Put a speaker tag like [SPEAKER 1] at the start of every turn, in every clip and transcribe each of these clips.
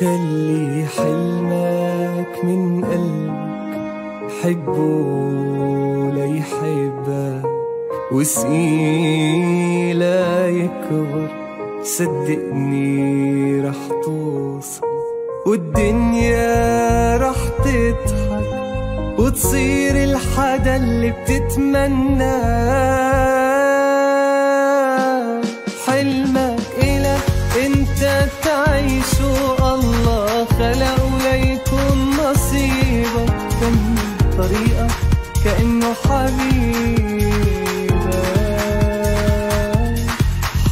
[SPEAKER 1] خلي حلمك من قلبك حبه ليحبك واسقيه لا يكبر صدقني رح توصل. والدنيا رح تضحك وتصير الحدا اللي بتتمناه. حبيبك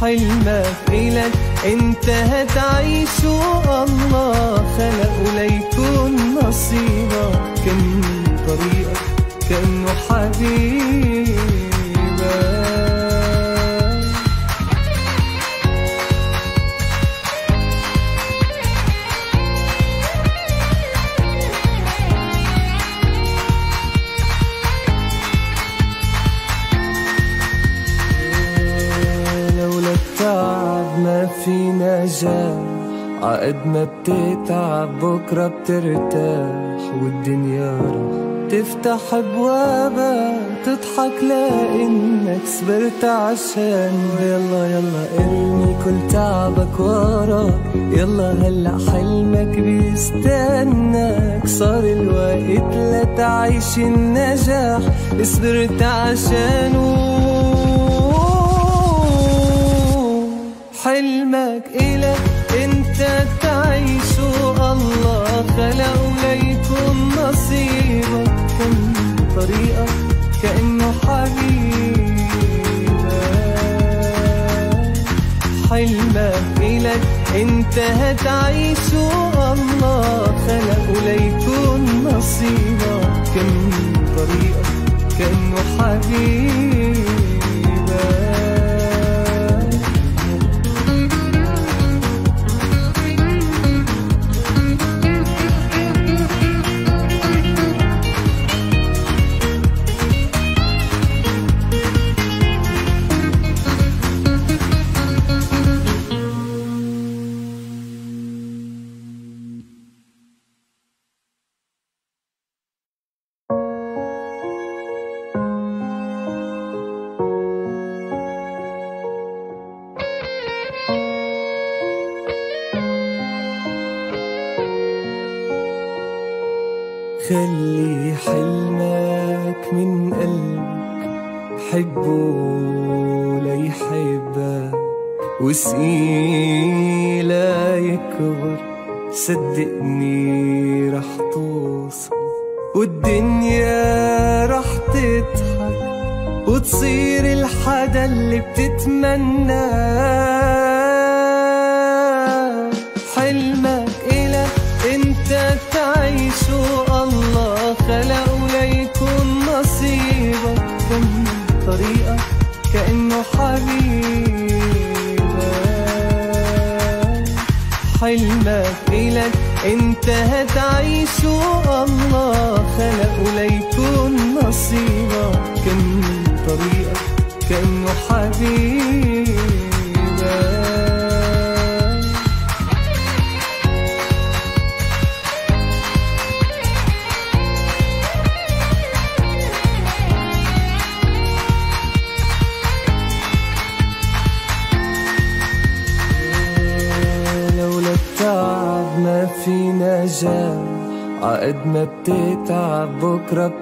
[SPEAKER 1] حلمك إلك انت هتعيشه الله خلقه ليكون نصيبك كمل طريقك كأنه حبيبك عقد ما بتتعب بكرة بترتاح والدنيا رح تفتح أبوابها تضحك لأنك صبرت عشان يلا يلا ارمي كل تعبك وراك. يلا هلأ حلمك بيستناك صار الوقت لتعيش النجاح. صبرت عشانه حلمك إلك انت ليكون نصيبك كمل طريقك كأنه حبيبك حلمك إلك انت هتعيشه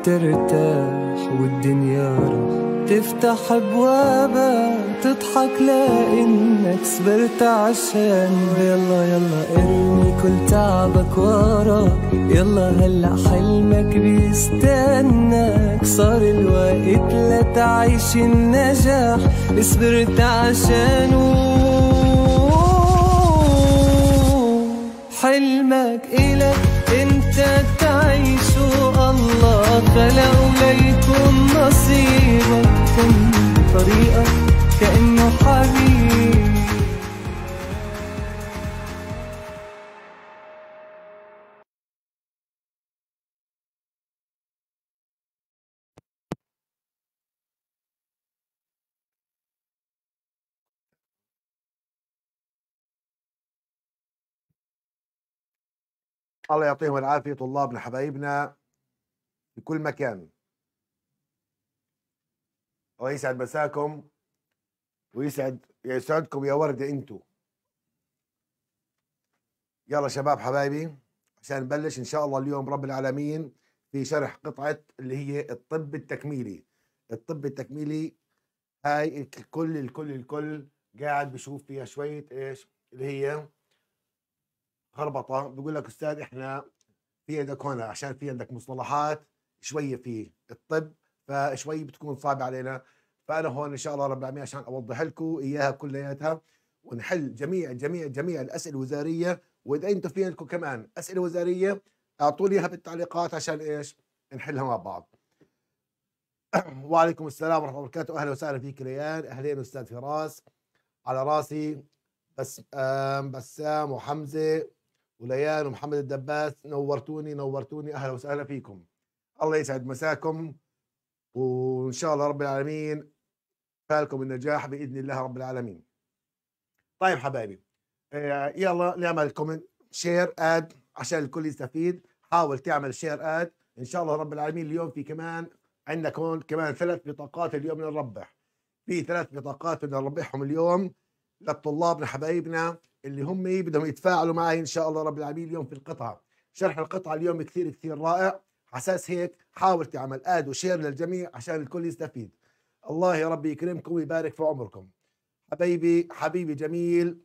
[SPEAKER 1] بكرة بترتاح والدنيا رح تفتح أبوابها تضحك لأنك صبرت عشان. يلا يلا ارمي كل تعبك وراك يلا هلأ حلمك بيستناك. صار الوقت لتعيش النجاح. صبرت عشانه حلمك إلك أنت تعيشه. الله خلقه ليكون نصيبك كمل طريقك كأنه حبيبك
[SPEAKER 2] الله يعطيهم العافيه طلابنا حبايبنا في كل مكان. الله يسعد مساكم ويسعد يسعدكم يا وردة انتو. يلا شباب حبايبي عشان نبلش إن شاء الله اليوم رب العالمين في شرح قطعة اللي هي الطب التكميلي. الطب التكميلي هاي الكل الكل الكل قاعد بشوف فيها شوية إيش؟ اللي هي خربطة. بقول لك أستاذ إحنا في عندك هنا عشان في عندك مصطلحات شوية في الطب فشوي بتكون صعبة علينا. فأنا هون إن شاء الله رب العالمين عشان أوضح لكم إياها كلياتها ونحل جميع جميع جميع الأسئلة الوزارية. وإذا أنتم في عندكم كمان أسئلة وزارية أعطوا لي إياها بالتعليقات عشان إيش؟ نحلها مع بعض. وعليكم السلام ورحمة الله وبركاته. أهلا وسهلا فيك ريان أهلين أستاذ فراس. على راسي بس بسام وحمزة وليان ومحمد الدباس. نورتوني نورتوني. أهلا وسهلا فيكم. الله يسعد مساكم وإن شاء الله رب العالمين فالكم النجاح بإذن الله رب العالمين. طيب حبايبي آه، يلا نعمل comment share اد عشان الكل يستفيد. حاول تعمل share اد إن شاء الله رب العالمين اليوم في كمان عندك هون كمان ثلاث بطاقات اليوم نربح في ثلاث بطاقات بدنا نربحهم اليوم للطلاب حبايبنا اللي هم بدهم يتفاعلوا معي إن شاء الله رب العالمين اليوم في القطعة. شرح القطعة اليوم كثير كثير رائع. أساس هيك حاول تعمل اد وشير للجميع عشان الكل يستفيد. الله يا رب يكرمكم ويبارك في عمركم. حبيبي حبيبي جميل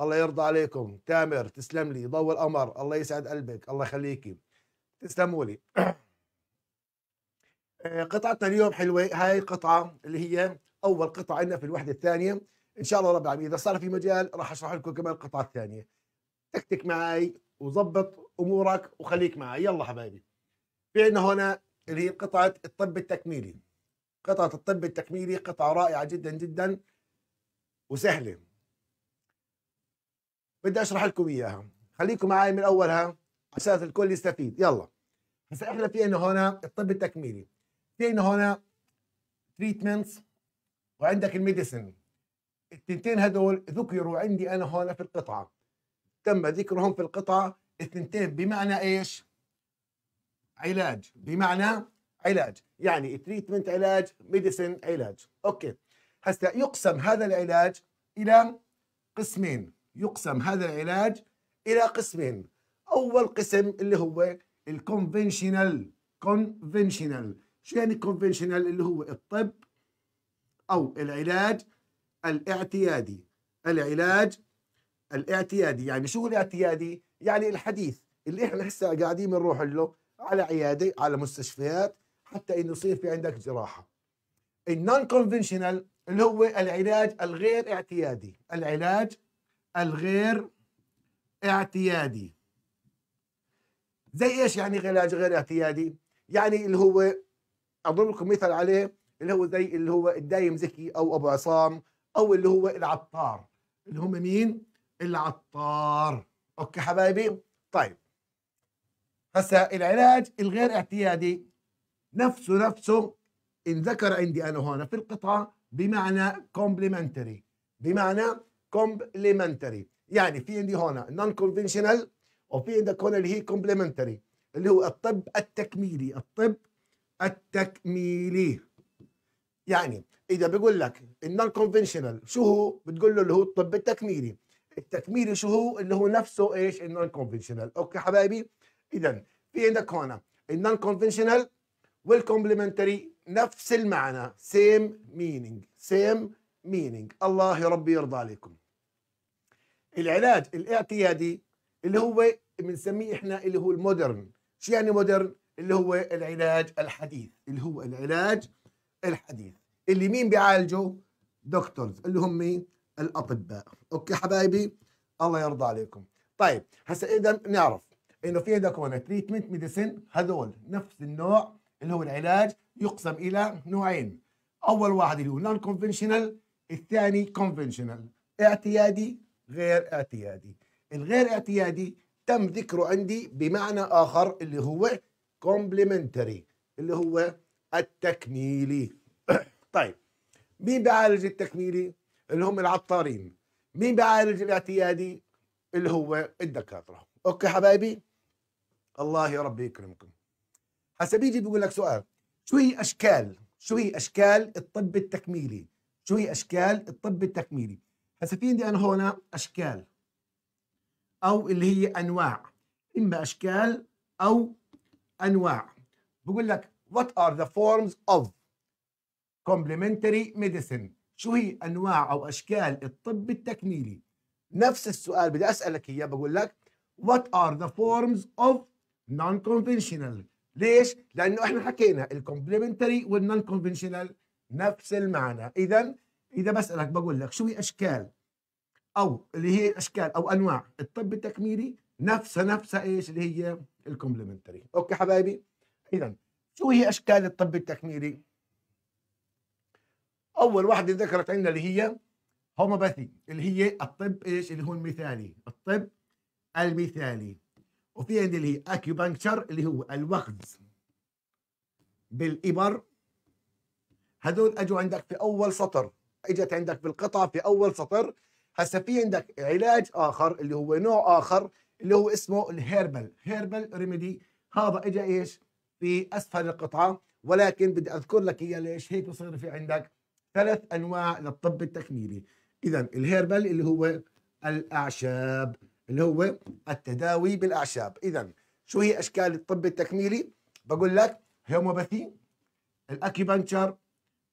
[SPEAKER 2] الله يرضى عليكم. تامر تسلم لي. ضوء القمر. الله يسعد قلبك. الله يخليكي. تسلموا لي. آه، قطعتنا اليوم حلوة. هاي القطعة اللي هي أول قطعة عندنا في الوحدة الثانية. إن شاء الله رب العالمين. إذا صار في مجال راح أشرح لكم كمان القطعة الثانية. تكتك معي وظبط أمورك وخليك معي يلا حبايبي. في عندنا هنا اللي هي قطعة الطب التكميلي. قطعة الطب التكميلي قطعة رائعة جدا جدا وسهلة. بدي أشرح لكم إياها. خليكم معي من اولها عشان الكل يستفيد. يلا. هسا إحنا في عندنا هنا الطب التكميلي. في عندنا هنا treatments وعندك ال medicine التنتين هدول ذكروا عندي أنا هنا في القطعة. تم ذكرهم في القطعة. التنتين بمعنى إيش؟ علاج. بمعنى علاج. يعني treatment علاج medicine علاج. okay. هسه يقسم هذا العلاج إلى قسمين. يقسم هذا العلاج إلى قسمين. أول قسم اللي هو ال conventional conventional شو يعني conventional اللي هو الطب أو العلاج الاعتيادي. العلاج الاعتيادي. يعني شو الاعتيادي؟ يعني الحديث اللي إحنا هسه قاعدين بنروح له على عيادة على مستشفيات حتى إنه يصير في عندك جراحة. ال non-conventional اللي هو العلاج الغير اعتيادي. العلاج الغير اعتيادي. زي إيش يعني علاج غير اعتيادي؟ يعني اللي هو أضرب لكم مثال عليه اللي هو زي اللي هو الدايم زكي أو أبو عصام أو اللي هو العطار. اللي هم مين؟ العطار. okay حبايبي؟ طيب. هسا العلاج الغير اعتيادي نفسه نفسه انذكر عندي أنا هنا في القطعة بمعنى complementary بمعنى complementary يعني في عندي هنا non-conventional وفي عندك هنا اللي هي complementary اللي هو الطب التكميلي الطب التكميلي. يعني إذا بقول لك ال non-conventional شو هو؟ بتقول له اللي هو الطب التكميلي. التكميلي شو هو؟ اللي هو نفسه إيش؟ ال non-conventional okay حبايبي؟ اذا في عندك هنا ال non-conventional وال complementary نفس المعنى. same meaning same meaning الله ربي يرضى عليكم. العلاج الاعتيادي اللي هو بنسميه إحنا اللي هو ال modern. شو يعني modern اللي هو العلاج الحديث. اللي هو العلاج الحديث. اللي مين بيعالجه؟ doctors اللي هم الأطباء. okay حبايبي؟ الله يرضى عليكم. طيب هسا اذا نعرف. إنه في عندك هون treatment medicine هذول نفس النوع اللي هو العلاج يقسم إلى نوعين. أول واحد اللي هو non-conventional الثاني conventional اعتيادي غير اعتيادي. الغير اعتيادي تم ذكره عندي بمعنى آخر اللي هو complementary اللي هو التكميلي. طيب مين بيعالج التكميلي؟ اللي هم العطارين. مين بيعالج الاعتيادي؟ اللي هو الدكاترة. أوكي حبايبي؟ الله يا رب يكرمكم. هسه بيجي بيقول لك سؤال شو هي أشكال؟ شو هي أشكال الطب التكميلي؟ شو هي أشكال الطب التكميلي؟ هسه في عندي أنا هنا أشكال أو اللي هي أنواع إما أشكال أو أنواع. بقول لك what are the forms of complementary medicine شو هي أنواع أو أشكال الطب التكميلي؟ نفس السؤال بدي أسألك إياه بقول لك what are the forms of non-conventional. ليش؟ لأنه إحنا حكينا ال complementary وال non-conventional نفس المعنى. اذا إذا بسألك بقول لك شو هي أشكال؟ أو اللي هي أشكال أو أنواع الطب التكميلي نفسها نفسها إيش؟ اللي هي ال complementary okay حبايبي؟ اذا شو هي أشكال الطب التكميلي؟ أول واحدة ذكرت عندنا اللي هي homeopathy اللي هي الطب إيش؟ اللي هو المثالي الطب المثالي. وفي عندي اللي هي acupuncture اللي هو الوخز بالإبر. هذول أجوا عندك في أول سطر. إجت عندك بالقطعه في أول سطر. هسه في عندك علاج آخر اللي هو نوع آخر اللي هو اسمه ال herbal herbal remedy هذا اجى إيش؟ في أسفل القطعة. ولكن بدي أذكر لك إياه ليش هيك بصير في عندك ثلاث أنواع للطب التكميلي. اذا ال herbal اللي هو الأعشاب. اللي هو التداوي بالأعشاب. إذا شو هي أشكال الطب التكميلي؟ بقول لك homeopathy ال acupuncture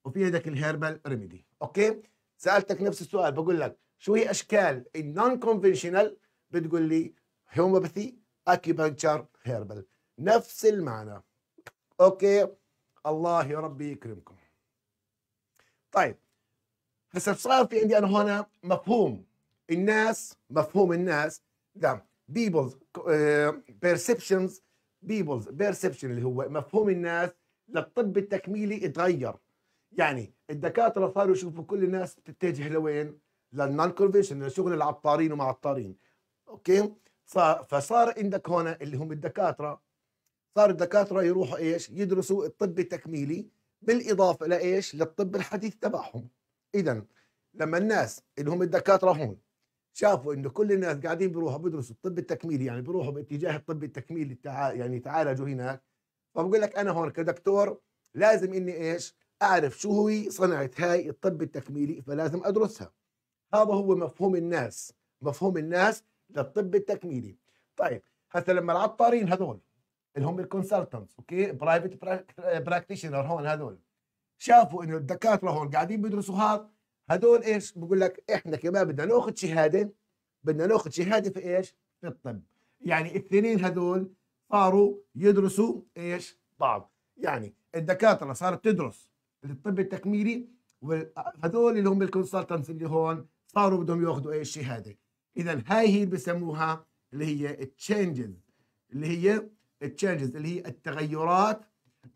[SPEAKER 2] وفي عندك ال herbal remedy. okay؟ سألتك نفس السؤال بقول لك شو هي أشكال ال non-conventional بتقول لي homeopathy acupuncture herbal نفس المعنى. okay؟ الله يا ربي يكرمكم. طيب هسه صار في عندي أنا هنا مفهوم الناس مفهوم الناس ده uh, perceptions people's perception اللي هو مفهوم الناس للطب التكميلي اتغير يعني الدكاترة صاروا يشوفوا كل الناس تتجه لوين؟ لل non-conventional لشغل العطارين ومعطارين أوكي صار فصار عندك هنا اللي هم الدكاترة صار الدكاترة يروحوا إيش؟ يدرسوا الطب التكميلي بالإضافة لإيش؟ للطب الحديث تبعهم اذا لما الناس اللي هم الدكاترة هون شافوا إنه كل الناس قاعدين بيروحوا بيدرسوا الطب التكميلي يعني بيروحوا باتجاه الطب التكميلي التعا... يعني يتعالجوا هناك. فبقول لك أنا هون كدكتور لازم إني إيش؟ أعرف شو هو صنعة هاي الطب التكميلي فلازم أدرسها. هذا هو مفهوم الناس مفهوم الناس للطب التكميلي. طيب هسه لما العطارين هذول اللي هم ال consultants أوكي؟ private practitioner هون هذول شافوا إنه الدكاترة هون قاعدين بيدرسوا هذا هذول إيش؟ بقول لك إحنا كمان بدنا ناخذ شهادة بدنا ناخذ شهادة في إيش؟ في الطب. يعني الاثنين هذول صاروا يدرسوا إيش؟ بعض. يعني الدكاترة صارت تدرس الطب التكميلي وهذول اللي هم ال consultants اللي هون صاروا بدهم ياخذوا إيش؟ شهادة. اذا هاي هي اللي بسموها اللي هي ال changes اللي هي ال changes اللي هي التغيرات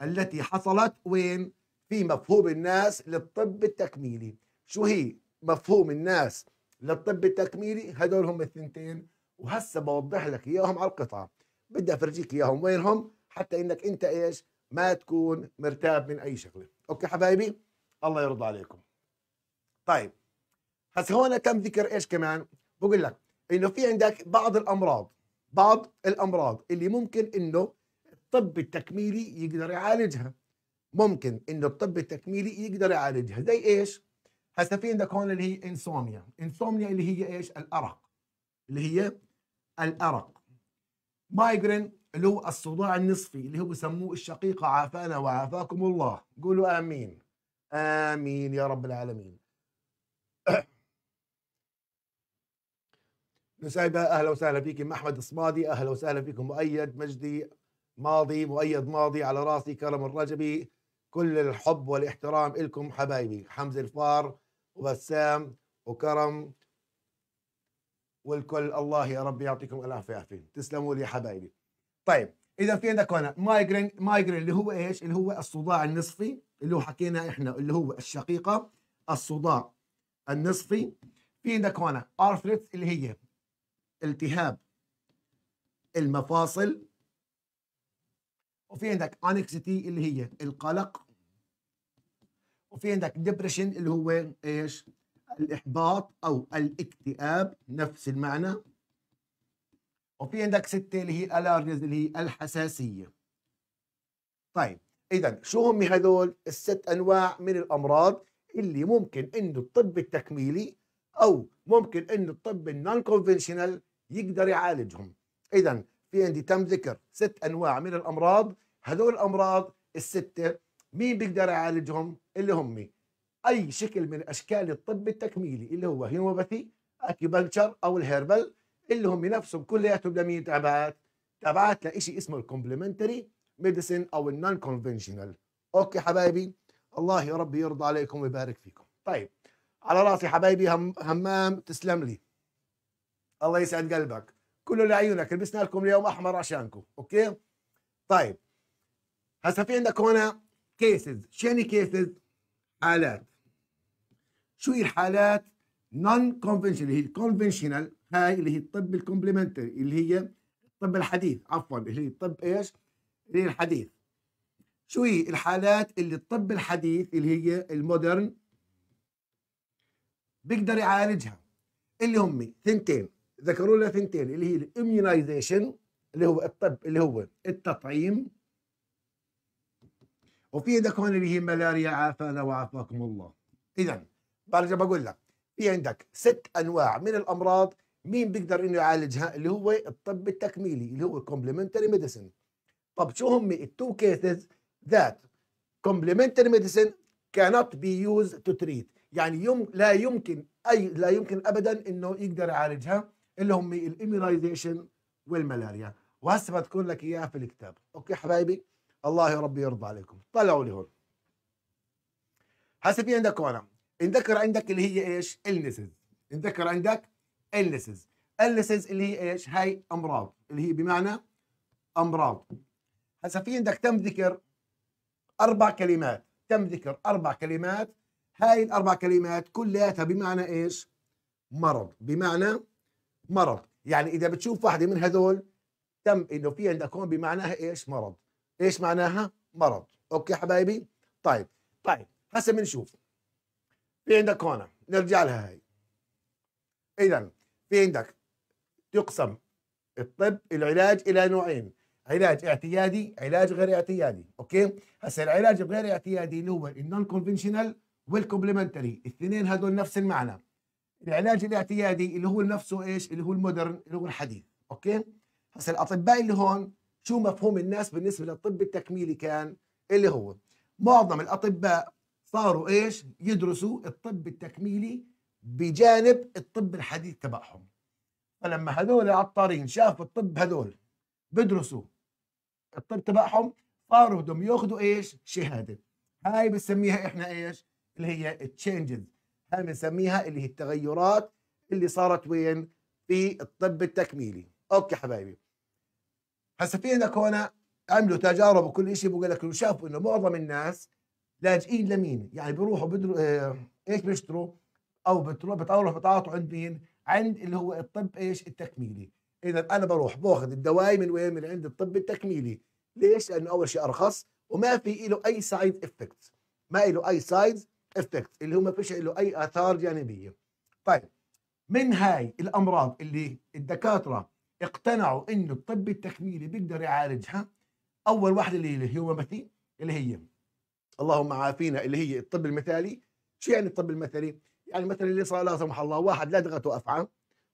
[SPEAKER 2] التي حصلت وين؟ في مفهوم الناس للطب التكميلي. شو هي مفهوم الناس للطب التكميلي؟ هدول هم الثنتين. وهسه بوضح لك إياهم على القطعة. بدي أفرجيك إياهم وينهم حتى إنك أنت إيش؟ ما تكون مرتاب من أي شغلة. أوكي حبايبي؟ الله يرضى عليكم. طيب هسه هون تم ذكر إيش كمان؟ بقول لك إنه في عندك بعض الأمراض بعض الأمراض اللي ممكن إنه الطب التكميلي يقدر يعالجها. ممكن إنه الطب التكميلي يقدر يعالجها. زي إيش؟ هسه في عندك هون اللي هي انسوميا انسوميا اللي هي إيش؟ الأرق. اللي هي الأرق. مايجرين اللي هو الصداع النصفي اللي هو بسموه الشقيقة عافانا وعافاكم الله. قولوا آمين. آمين يا رب العالمين. نسايبة أهلا وسهلا فيكم أحمد الصمادي. أهلا وسهلا فيكم مؤيد مجدي ماضي. مؤيد ماضي على رأسي كرم الرجبي. كل الحب والاحترام لكم حبايبي. حمزة الفار وبسام وكرم والكل. الله يا رب يعطيكم العافية تسلموا لي يا حبايبي. طيب إذا في عندك هنا migraine migraine اللي هو إيش؟ اللي هو الصداع النصفي اللي هو حكينا إحنا اللي هو الشقيقة الصداع النصفي. في عندك هنا arthritis اللي هي التهاب المفاصل. وفي عندك anxiety اللي هي القلق. وفي عندك depression اللي هو إيش؟ الإحباط أو الاكتئاب نفس المعنى. وفي عندك ستة اللي هي ال allergies اللي هي الحساسية. طيب اذا شو هم هذول؟ الست أنواع من الأمراض اللي ممكن إنه الطب التكميلي أو ممكن إنه الطب ال non-conventional يقدر يعالجهم. اذا في عندي تم ذكر ست أنواع من الأمراض. هذول الأمراض الستة مين بيقدر يعالجهم؟ اللي هم أي شكل من أشكال الطب التكميلي اللي هو homeopathy acupuncture أو ال herbal اللي هم نفسهم كلياتهم لمين؟ تبعات تبعات لشيء اسمه ال complementary medicine أو ال non-conventional أوكي حبايبي؟ الله يا رب يرضى عليكم ويبارك فيكم. طيب على راسي حبايبي هم همام تسلم لي. الله يسعد قلبك. كله لعيونك لبسنا لكم اليوم أحمر عشانكم. أوكي؟ طيب هسه في عندك هنا cases شنو cases حالات. شو هي الحالات؟ non-conventional هي ال conventional هاي اللي هي الطب ال complementary اللي هي الطب الحديث عفوا اللي هي الطب إيش؟ اللي هي الحديث. شو هي الحالات؟ اللي الطب الحديث اللي هي ال modern بيقدر يعالجها. اللي هم ثنتين ذكروا لنا ثنتين اللي هي ال immunisation اللي هو الطب اللي هو التطعيم وفي عندك هون اللي هي ملاريا عافانا وعافاكم الله. اذا برجع بقول لك في عندك ست أنواع من الأمراض مين بيقدر إنه يعالجها؟ اللي هو الطب التكميلي اللي هو complementary medicine. طب شو هم ال two cases that complementary medicine cannot be used to treat يعني يوم لا يمكن اي لا يمكن ابدا إنه يقدر يعالجها اللي هم ال immunisation والملاريا. وهسه بتكون لك إياها في الكتاب. أوكي حبايبي؟ الله يا رب يرضى عليكم. طلعوا لي هون. هسه في عندك هون انذكر عندك اللي هي إيش؟ illnesses انذكر عندك illnesses النسز اللي هي إيش؟ هاي أمراض. اللي هي بمعنى أمراض. هسه في عندك تم ذكر أربع كلمات. تم ذكر أربع كلمات. هاي الأربع كلمات كلياتها بمعنى إيش؟ مرض. بمعنى مرض. يعني إذا بتشوف واحدة من هذول تم إنه في عندك هون بمعناها إيش؟ مرض. إيش معناها؟ مرض. أوكي حبايبي؟ طيب طيب هسه بنشوف. في عندك هون نرجع لها هاي. اذا في عندك يقسم الطب العلاج إلى نوعين. علاج اعتيادي علاج غير اعتيادي. أوكي؟ هسه العلاج الغير اعتيادي اللي هو ال non-conventional وال complementary الاثنين هذول نفس المعنى. العلاج الاعتيادي اللي هو نفسه إيش؟ اللي هو ال modern اللي هو الحديث. أوكي؟ هسه الأطباء اللي هون شو مفهوم الناس بالنسبة للطب التكميلي كان؟ اللي هو معظم الأطباء صاروا إيش؟ يدرسوا الطب التكميلي بجانب الطب الحديث تبعهم. فلما هذول العطارين شافوا الطب هذول بدرسوا الطب تبعهم صاروا بدهم ياخذوا إيش؟ شهادة. هاي بنسميها إحنا إيش؟ اللي هي ال changes هاي بنسميها اللي هي التغيرات اللي صارت وين؟ في الطب التكميلي. أوكي حبايبي. هسه في عندك هون عملوا تجارب وكل شيء بقول لك شافوا إنه معظم الناس لاجئين لمين يعني بيروحوا بدروا آه إيش بيشتروا؟ أو بتروح بتروح بتعاطوا عند مين؟ عند اللي هو الطب إيش؟ التكميلي. اذا أنا بروح بأخذ الدواء من وين؟ من عند الطب التكميلي. ليش؟ لأنه أول شيء أرخص وما في له أي side effect ما له أي side effect اللي هو ما فيش له أي آثار جانبية. طيب من هاي الأمراض اللي الدكاترة اقتنعوا إنه الطب التكميلي بيقدر يعالجها أول واحدة اللي هي الهيوماثي اللي هي اللهم عافينا اللي هي الطب المثالي. شو يعني الطب المثالي؟ يعني مثلا اللي صار لا سمح الله واحد لدغته أفعى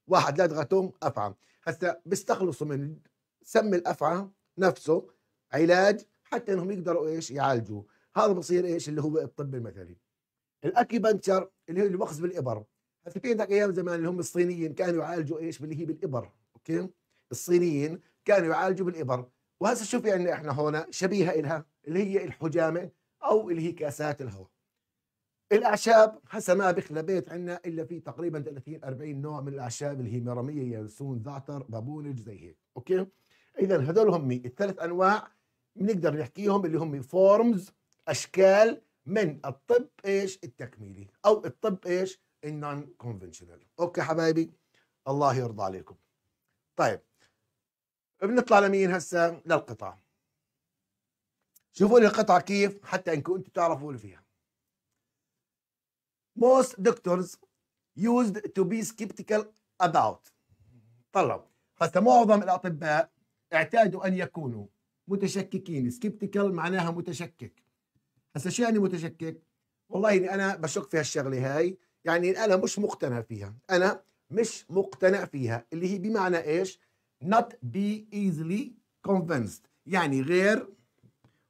[SPEAKER 2] واحد لدغته أفعى. هسه بيستخلصوا من سم الأفعى نفسه علاج حتى إنهم يقدروا إيش؟ يعالجوه. هذا بصير إيش؟ اللي هو الطب المثلي ال acupuncture اللي هو الوخز بالإبر. هسه في عندك أيام زمان اللي هم الصينيين كانوا يعالجوا إيش؟ باللي هي بالإبر. okay؟ الصينيين كانوا يعالجوا بالإبر. وهسه شوف يعني إحنا هون شبيهة لها اللي هي الحجامة أو اللي هي كاسات الهواء. الأعشاب هسه ما بيخلى بيت عندنا إلا في تقريبا 30 40 نوع من الأعشاب اللي هي مرميه ينسون زعتر بابونج زي هيك. okay؟ اذا هذول هم الثلاث أنواع بنقدر نحكيهم اللي هم forms أشكال من الطب إيش؟ التكميلي أو الطب إيش؟ ال non-conventional okay حبايبي؟ الله يرضى عليكم. طيب بنطلع لمين هسه؟ للقطع. شوفوا لي القطعة كيف حتى انكم أنتم تعرفوا اللي فيها. Most doctors used to be skeptical about. طلعوا هسه معظم الأطباء اعتادوا أن يكونوا متشككين. سكيبتيكال معناها متشكك. هسه شو يعني متشكك؟ والله إني أنا بشك في هالشغلة هاي يعني أنا مش مقتنع فيها. أنا مش مقتنع فيها اللي هي بمعنى إيش؟ Not be easily convinced. يعني غير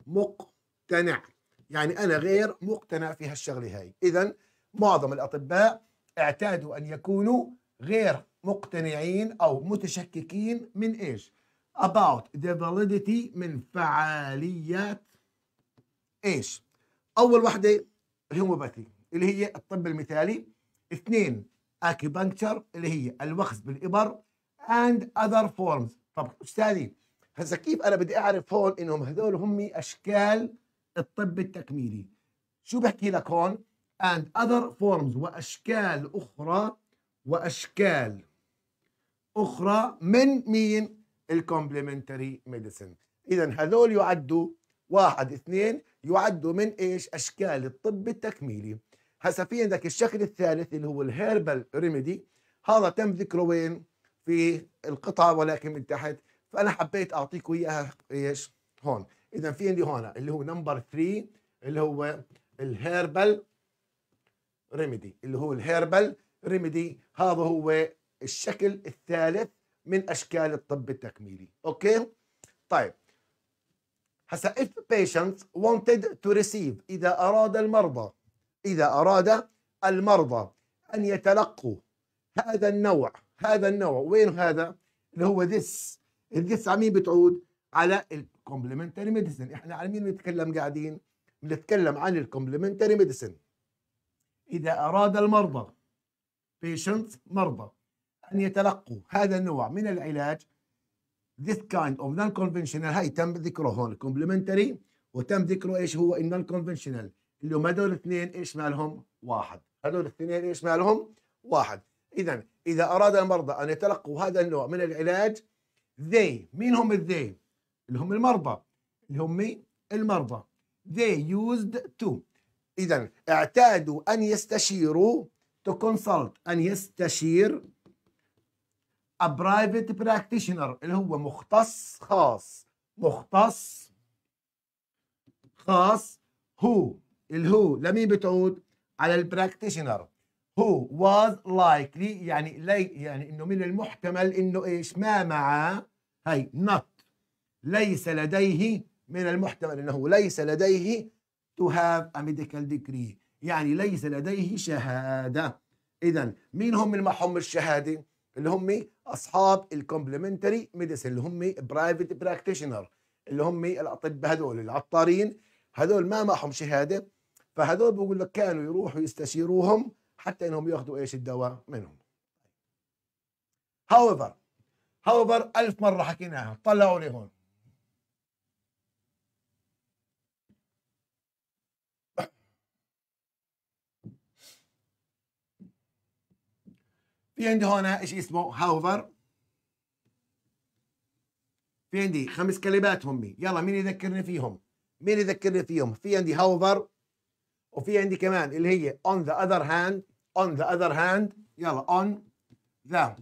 [SPEAKER 2] مقتنع. يعني أنا غير مقتنع في هالشغلة هاي. اذا معظم الأطباء اعتادوا أن يكونوا غير مقتنعين أو متشككين من إيش؟ About the validity من فعاليات إيش؟ أول وحدة الهوموباثي اللي هي الطب المثالي. اثنين اكيبانكتشر اللي هي الوخز بالإبر and other forms. طب أستاذي هسه كيف أنا بدي أعرف هون إنهم هذول هم أشكال الطب التكميلي؟ شو بحكي لك هون؟ and other forms وأشكال أخرى وأشكال أخرى من مين؟ ال complementary medicine اذا هذول يعدوا واحد اثنين يعدوا من إيش؟ أشكال الطب التكميلي. هسه في عندك الشكل الثالث اللي هو ال herbal remedy. هذا تم ذكره وين؟ في القطعة ولكن من تحت. فأنا حبيت اعطيكم اياها إيش؟ هون. إذا في عندي هون اللي هو number 3 اللي هو ال herbal remedy. اللي هو ال herbal remedy. هذا هو الشكل الثالث من أشكال الطب التكميلي. okay؟ طيب. هسا if patients wanted to receive إذا أراد المرضى إذا أراد المرضى أن يتلقوا هذا النوع هذا النوع. وين هذا؟ اللي هو this. this على مين بتعود على ال complementary medicine إحنا على مين بنتكلم قاعدين؟ بنتكلم عن ال complementary medicine إذا أراد المرضى patients مرضى أن يتلقوا هذا النوع من العلاج this kind of non-conventional هاي تم ذكره هون complementary وتم ذكره إيش هو؟ non اللي هم هذول الاثنين إيش مالهم؟ واحد. هذول الاثنين إيش مالهم؟ واحد. اذا إذا أراد المرضى أن يتلقوا هذا النوع من العلاج they مين هم الذي؟ اللي هم المرضى. اللي هم المرضى. they used to. اذا اعتادوا أن يستشيروا to consult أن يستشير a private practitioner اللي هو مختص خاص. مختص خاص. who اللي هو لمين بتعود على ال practitioner who was likely يعني لي يعني إنه من المحتمل إنه إيش؟ ما مع هي not. ليس لديه من المحتمل إنه ليس لديه to have a medical degree. يعني ليس لديه شهادة. اذا مين هم اللي معهم الشهادة؟ اللي هم أصحاب ال complementary medicine اللي هم private practitioner اللي هم الأطباء هذول العطارين. هذول ما معهم شهادة. فهذول بقول لك كانوا يروحوا يستشيروهم حتى إنهم ياخذوا إيش الدواء منهم. However however ألف مرة حكيناها طلعوا لي هون. في عندي هنا شيء اسمه؟ هاوفر في عندي خمس كلمات هم. يلا مين يذكرني فيهم؟ مين يذكرني فيهم؟ في عندي هاوفر وفي عندي كمان اللي هي on the other hand on the other hand يلا on the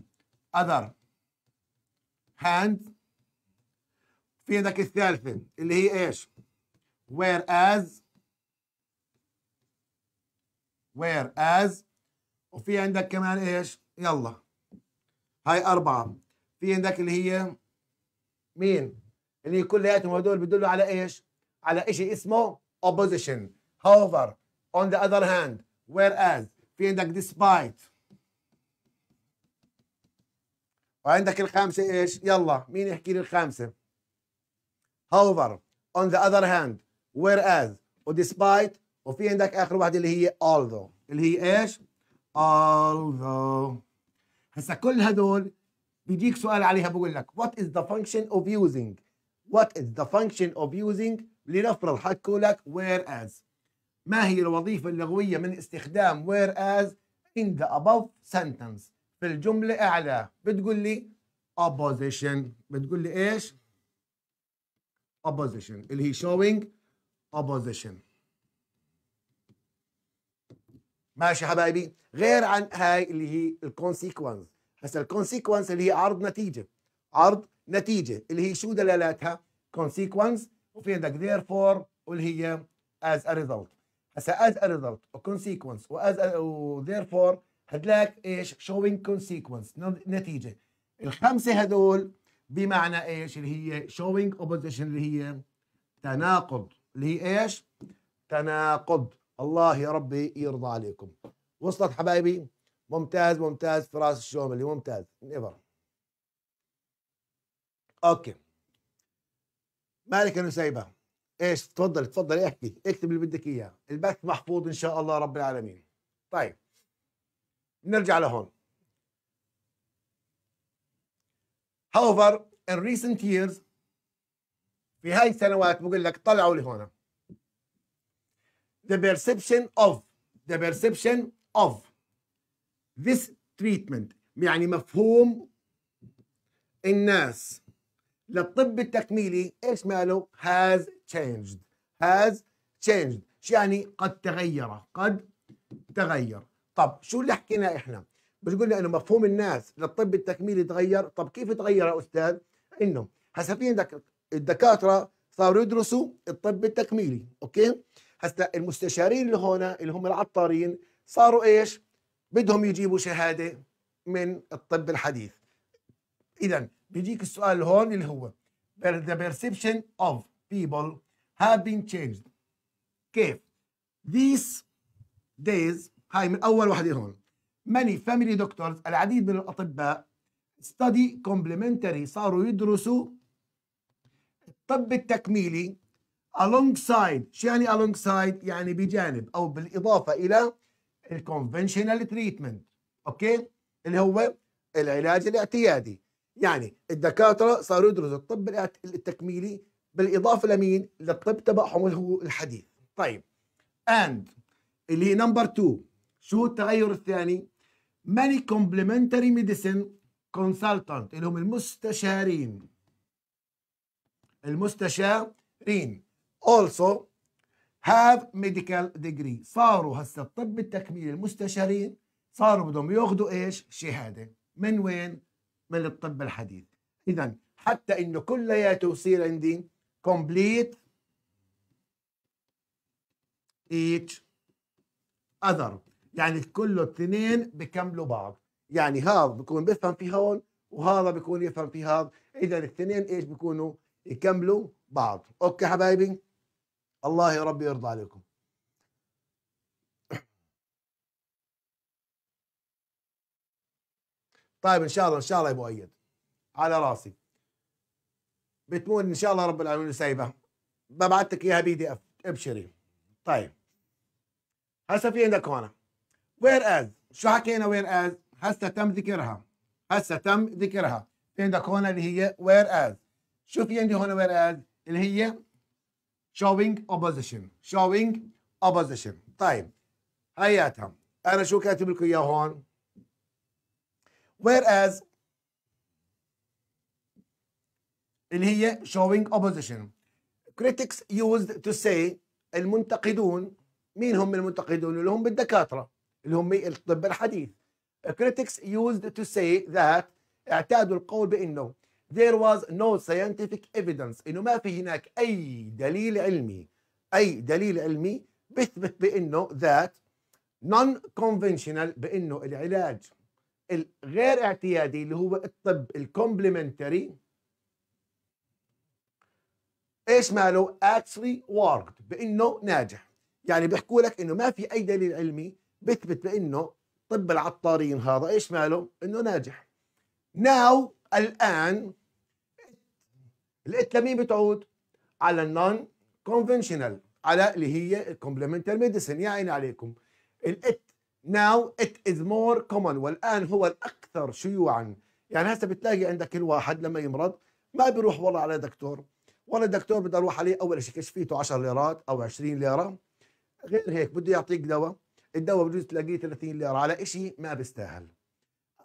[SPEAKER 2] other hand. في عندك الثالثة اللي هي إيش؟ whereas whereas وفي عندك كمان إيش؟ يلا هاي أربعة. في عندك اللي هي مين؟ اللي كلياتهم هدول بيدلوا على إيش؟ على شيء اسمه opposition. However on the other hand whereas في عندك despite وعندك الخامسة إيش يلا مين يحكي لي الخامسة however on the other hand whereas و despite وفي عندك اخر واحدة اللي هي although اللي هي إيش although هسا كل هدول بيجيك سؤال عليها بقول لك what is the function of using what is the function of using لنفرض حكوا لك whereas ما هي الوظيفة اللغوية من استخدام whereas in the above sentence في الجملة أعلى. بتقول لي opposition. بتقول لي إيش؟ opposition. اللي هي showing opposition. ماشي حبايبي. غير عن هاي اللي هي ال consequence هسا ال consequence اللي هي عرض نتيجة. عرض نتيجة. اللي هي شو دلالاتها؟ consequence. وفي عندك therefore واللي هي as a result. هسا as a result و consequence و as a, و therefore هدلاك إيش؟ showing consequence نتيجة. الخمسة هدول بمعنى إيش؟ اللي هي showing opposition اللي هي تناقض. اللي هي إيش؟ تناقض. الله يا ربي يرضى عليكم. وصلت حبايبي؟ ممتاز ممتاز. فراس الشوملي ممتاز. نيفر okay. مالك يا نسيبة إيش؟ تفضل تفضل احكي. اكتب اللي بدك إياه. البث محفوظ إن شاء الله رب العالمين. طيب. نرجع لهون. However in recent years في هاي السنوات بقول لك طلعوا لي هون the perception of the perception of this treatment يعني مفهوم الناس للطب التكميلي إيش ماله؟ has changed. Has changed. شو يعني قد تغير؟ قد تغير. طب شو اللي حكينا إحنا؟ بتقول لي إنه مفهوم الناس للطب التكميلي تغير طب كيف تغير يا أستاذ؟ إنه هسه في عندك الدكاترة صاروا يدرسوا الطب التكميلي أوكي؟ هسه المستشارين اللي هون اللي هم العطارين صاروا إيش؟ بدهم يجيبوا شهادة من الطب الحديث. اذا بيجيك السؤال هون اللي هو the perception of people have been changed. كيف؟ These days هاي من أول وحده هون many family doctors العديد من الأطباء study complementary صاروا يدرسوا الطب التكميلي alongside شو يعني alongside يعني بجانب أو بالإضافة إلى ال conventional treatment okay؟ اللي هو العلاج الاعتيادي. يعني الدكاترة صاروا يدرسوا الطب التكميلي بالإضافة لمين للطب تبعهم اللي هو الحديث. طيب and اللي هي number 2 شو التغير الثاني؟ many complementary medicine consultant اللي هم المستشارين. المستشارين. Also have medical degree. صاروا هسه الطب التكميلي المستشارين صاروا بدهم ياخذوا إيش؟ شهادة. من وين؟ من الطب الحديث. اذا حتى إنه كلياته يصير عندي complete each other. يعني كله الاثنين بكملوا بعض. يعني هذا بيكون بيفهم في هون وهذا بيكون يفهم في هذا. إذا الاثنين إيش بيكونوا؟ يكملوا بعض. أوكي حبايبي؟ الله يا رب يرضى عليكم. طيب إن شاء الله إن شاء الله يا أبو أيد. على راسي. بتمون إن شاء الله رب العالمين سايبه ببعث لك إياها PDF. ابشري. طيب. هسه في عندك هون. whereas شو حكينا whereas هسه تم ذكرها. هسه تم ذكرها. في عندك هون اللي هي whereas شو في عندي هون whereas اللي هي showing opposition. Showing opposition. طيب. هياتها أنا شو كاتب لكم اياه هون؟ Whereas اللي هي showing opposition. Critics used to say المنتقدون مين هم المنتقدون؟ اللي هم الدكاترة اللي هم الطب الحديث. Critics used to say that اعتادوا القول بإنه there was no scientific evidence إنه ما في هناك أي دليل علمي أي دليل علمي بيثبت بإنه that non conventional بإنه العلاج. الغير اعتيادي اللي هو الطب ال complementary إيش ماله؟ Actually worked بإنه ناجح. يعني بيحكوا لك إنه ما في أي دليل علمي بيثبت بإنه طب العطارين هذا إيش ماله؟ إنه ناجح. now الآن ال it لمين بتعود على ال non-conventional على اللي هي ال complementary medicine يا عيني عليكم. ال it now it is more common والآن هو الأكثر شيوعا. يعني هسه بتلاقي عندك الواحد لما يمرض ما بيروح والله على دكتور. ولا الدكتور بدي أروح عليه اول شيء كشفيته 10 ليرات أو 20 ليرة. غير هيك بده يعطيك دواء. الدواء بجوز تلاقيه 30 ليرة. على شيء ما بيستاهل.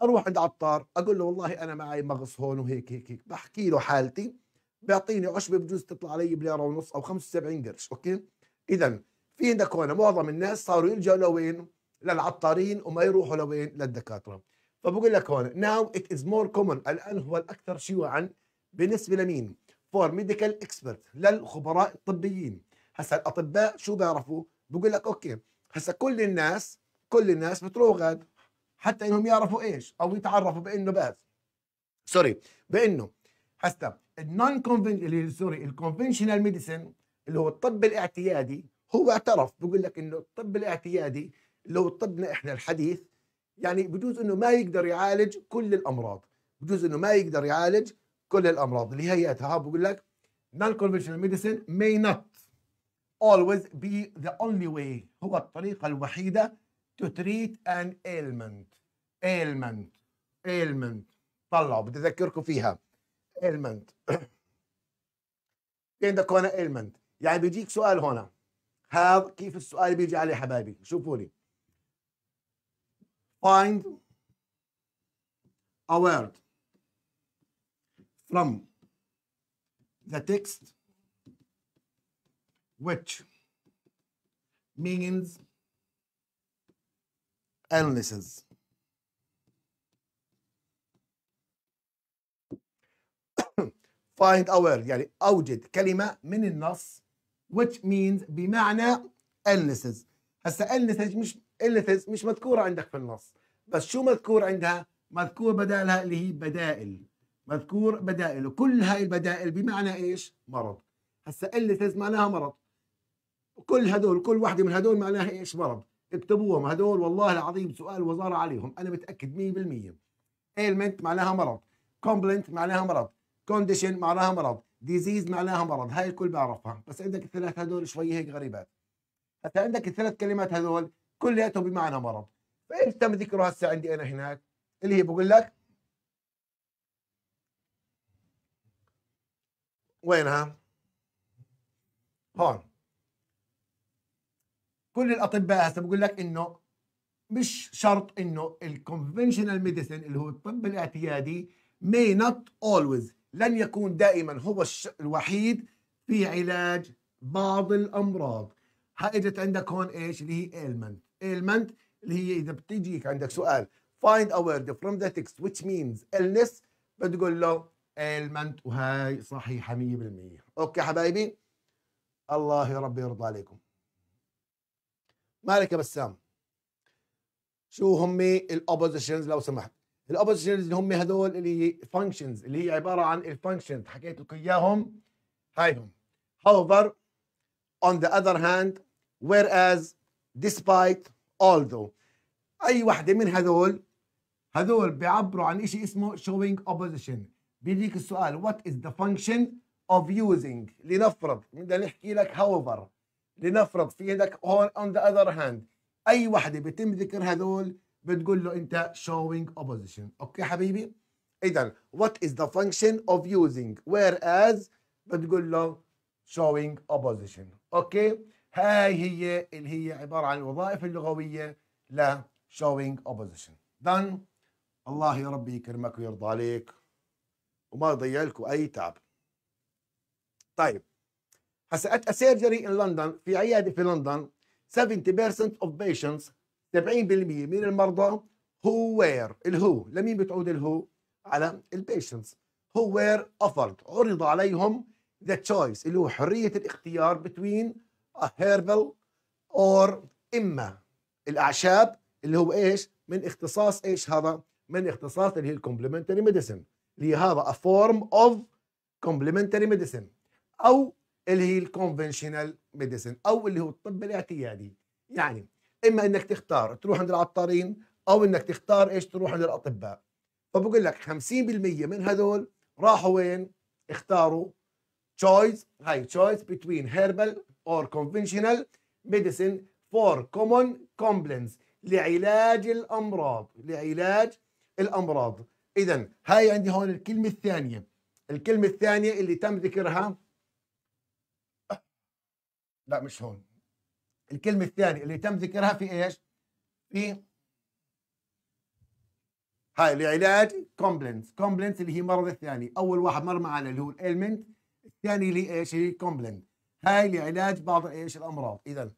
[SPEAKER 2] أروح عند عطار أقول له والله أنا معي مغص هون وهيك هيك هيك. بحكي له حالتي. بيعطيني عشبة بجوز تطلع علي بليرة ونص أو 75 قرش okay؟ اذا في عندك هون معظم الناس صاروا يلجأوا لوين؟ للعطارين وما يروحوا لوين؟ للدكاترة. فبقول لك هون now it is more common. الآن هو الأكثر شيوعا بالنسبة لمين؟ For medical expert للخبراء الطبيين. هسا الأطباء شو بيعرفوا؟ بقول لك okay هسا كل الناس كل الناس بتروح غاد حتى إنهم يعرفوا إيش؟ أو يتعرفوا بإنه بس sorry بإنه هسا النون اللي sorry ال conventional medicine اللي هو الطب الاعتيادي هو اعترف. بقول لك إنه الطب الاعتيادي اللي هو طبنا إحنا الحديث يعني بجوز إنه ما يقدر يعالج كل الأمراض. بجوز إنه ما يقدر يعالج كل الأمراض اللي هي ها بقول لك non conventional medicine may not always be the only way. هو الطريقة الوحيدة to treat an ailment. Ailment. Ailment. طلعوا بدي أذكركم فيها. Ailment. في عندك هنا ailment يعني بيجيك سؤال هنا هذا كيف السؤال بيجي عليه حبايبي؟ شوفوا لي. Find a word from the text which means illnesses find word يعني أوجد كلمة من النص which means بمعنى illnesses هسا illnesses مش illnesses مش مذكورة عندك في النص بس شو مذكور عندها مذكور بدالها اللي هي بدائل مذكور بدائل. وكل هاي البدائل بمعنى إيش؟ مرض. هسا illnesses معناها مرض. كل هدول كل واحدة من هدول معناها إيش؟ مرض. اكتبوهم. هدول والله العظيم سؤال وزارة عليهم. أنا متأكد 100% ailment معناها مرض. complaint معناها مرض. condition معناها مرض. disease معناها مرض. هاي الكل بعرفها بس عندك الثلاث هدول شوي هيك غريبات. حتى عندك الثلاث كلمات هدول كلياتهم بمعنى مرض. فإيش تم ذكره هسه عندي أنا هناك؟ اللي هي بقول لك وينها هون. كل الأطباء هسه بقول لك إنه مش شرط إنه ال conventional medicine اللي هو الطب الاعتيادي may not always لن يكون دائما هو الش... الوحيد في علاج بعض الأمراض. اجت عندك هون إيش؟ اللي هي ailment. ailment اللي هي إذا بتجيك عندك سؤال. find a word from the text which means illness بتقول له ailment وهاي صحيحة 100% okay حبايبي؟ الله يا رب يرضى عليكم. مالك يا بسام؟ شو هم ال oppositions لو سمحت. ال oppositions اللي هم هذول اللي functions اللي هي عبارة عن ال functions حكيت لكم إياهم؟ هايهم however on the other hand whereas despite although. أي وحده من هذول هذول بيعبروا عن شيء اسمه showing opposition. بيجيك السؤال what is the function of using لنفرض بدنا نحكي لك however لنفرض في عندك on the other hand أي وحدة بيتم ذكر هذول بتقول له أنت showing opposition. okay حبيبي؟ اذا what is the function of using whereas بتقول له showing opposition. okay؟ هاي هي اللي هي عبارة عن الوظائف اللغوية ل showing opposition. Done. الله يا ربي يكرمك ويرضى عليك. وما يضيع لكم أي تعب. طيب هسا a surgery in London في عيادة في لندن 70% of patients 70% من المرضى who were الهو لمين بتعود الهو على البيشنتس who were offered عرض عليهم the choice اللي هو حرية الاختيار a herbal or إما الأعشاب اللي هو إيش؟ من اختصاص إيش هذا؟ من اختصاص اللي هي ال complementary medicine اللي هي هذا a form of complementary medicine أو اللي هي ال conventional medicine أو اللي هو الطب الاعتيادي. يعني إما إنك تختار تروح عند العطارين أو إنك تختار إيش تروح عند الأطباء. فبقول لك 50% من هذول راحوا وين؟ اختاروا choice هاي choice between herbal or conventional medicine for common complaints لعلاج الأمراض لعلاج الأمراض. اذا هاي عندي هون الكلمة الثانية. الكلمة الثانية اللي تم ذكرها لا مش هون. الكلمة الثانية اللي تم ذكرها في إيش؟ في هاي لعلاج complaints complaints اللي هي مرض الثاني. أول واحد مر معنا اللي هو ال ailment الثاني اللي إيش؟ هي complaint هاي لعلاج بعض إيش؟ الأمراض. اذا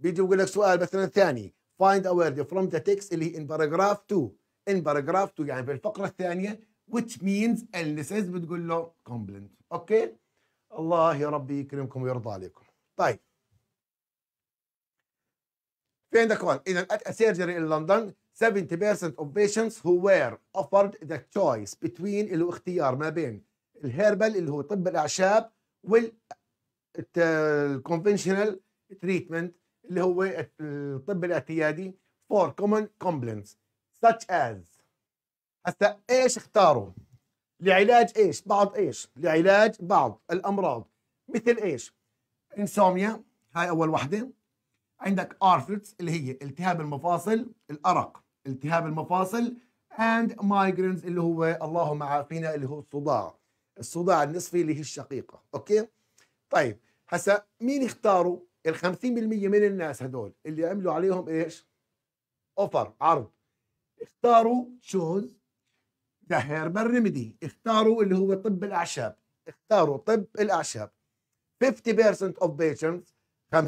[SPEAKER 2] بيجي بيقول لك سؤال مثلا ثاني. Find a word from the text اللي in paragraph 2 in paragraph 2 يعني في الفقرة الثانية which means illnesses بتقول له complaint. okay الله يا ربي يكرمكم ويرضى عليكم. طيب. في عندك هون اذا at a surgery in London 70% of patients who were offered the choice between اللي هو اختيار ما بين ال herbal اللي هو طب الأعشاب وال ال conventional treatment اللي هو الطب الاعتيادي for common complaints. Such as. هسا إيش اختاروا؟ لعلاج إيش؟ بعض إيش؟ لعلاج بعض الأمراض. مثل إيش؟ insomnia هاي أول وحده عندك arthritis اللي هي التهاب المفاصل الأرق التهاب المفاصل and migraines اللي هو اللهم عافينا اللي هو الصداع. الصداع النصفي اللي هي الشقيقة. okay؟ طيب هسا مين اختاروا؟ ال 50% من الناس هدول اللي عملوا عليهم إيش؟ offer عرض. اختاروا chose the herbal remedy اختاروا اللي هو طب الأعشاب. اختاروا طب الأعشاب. 50% of patients 50%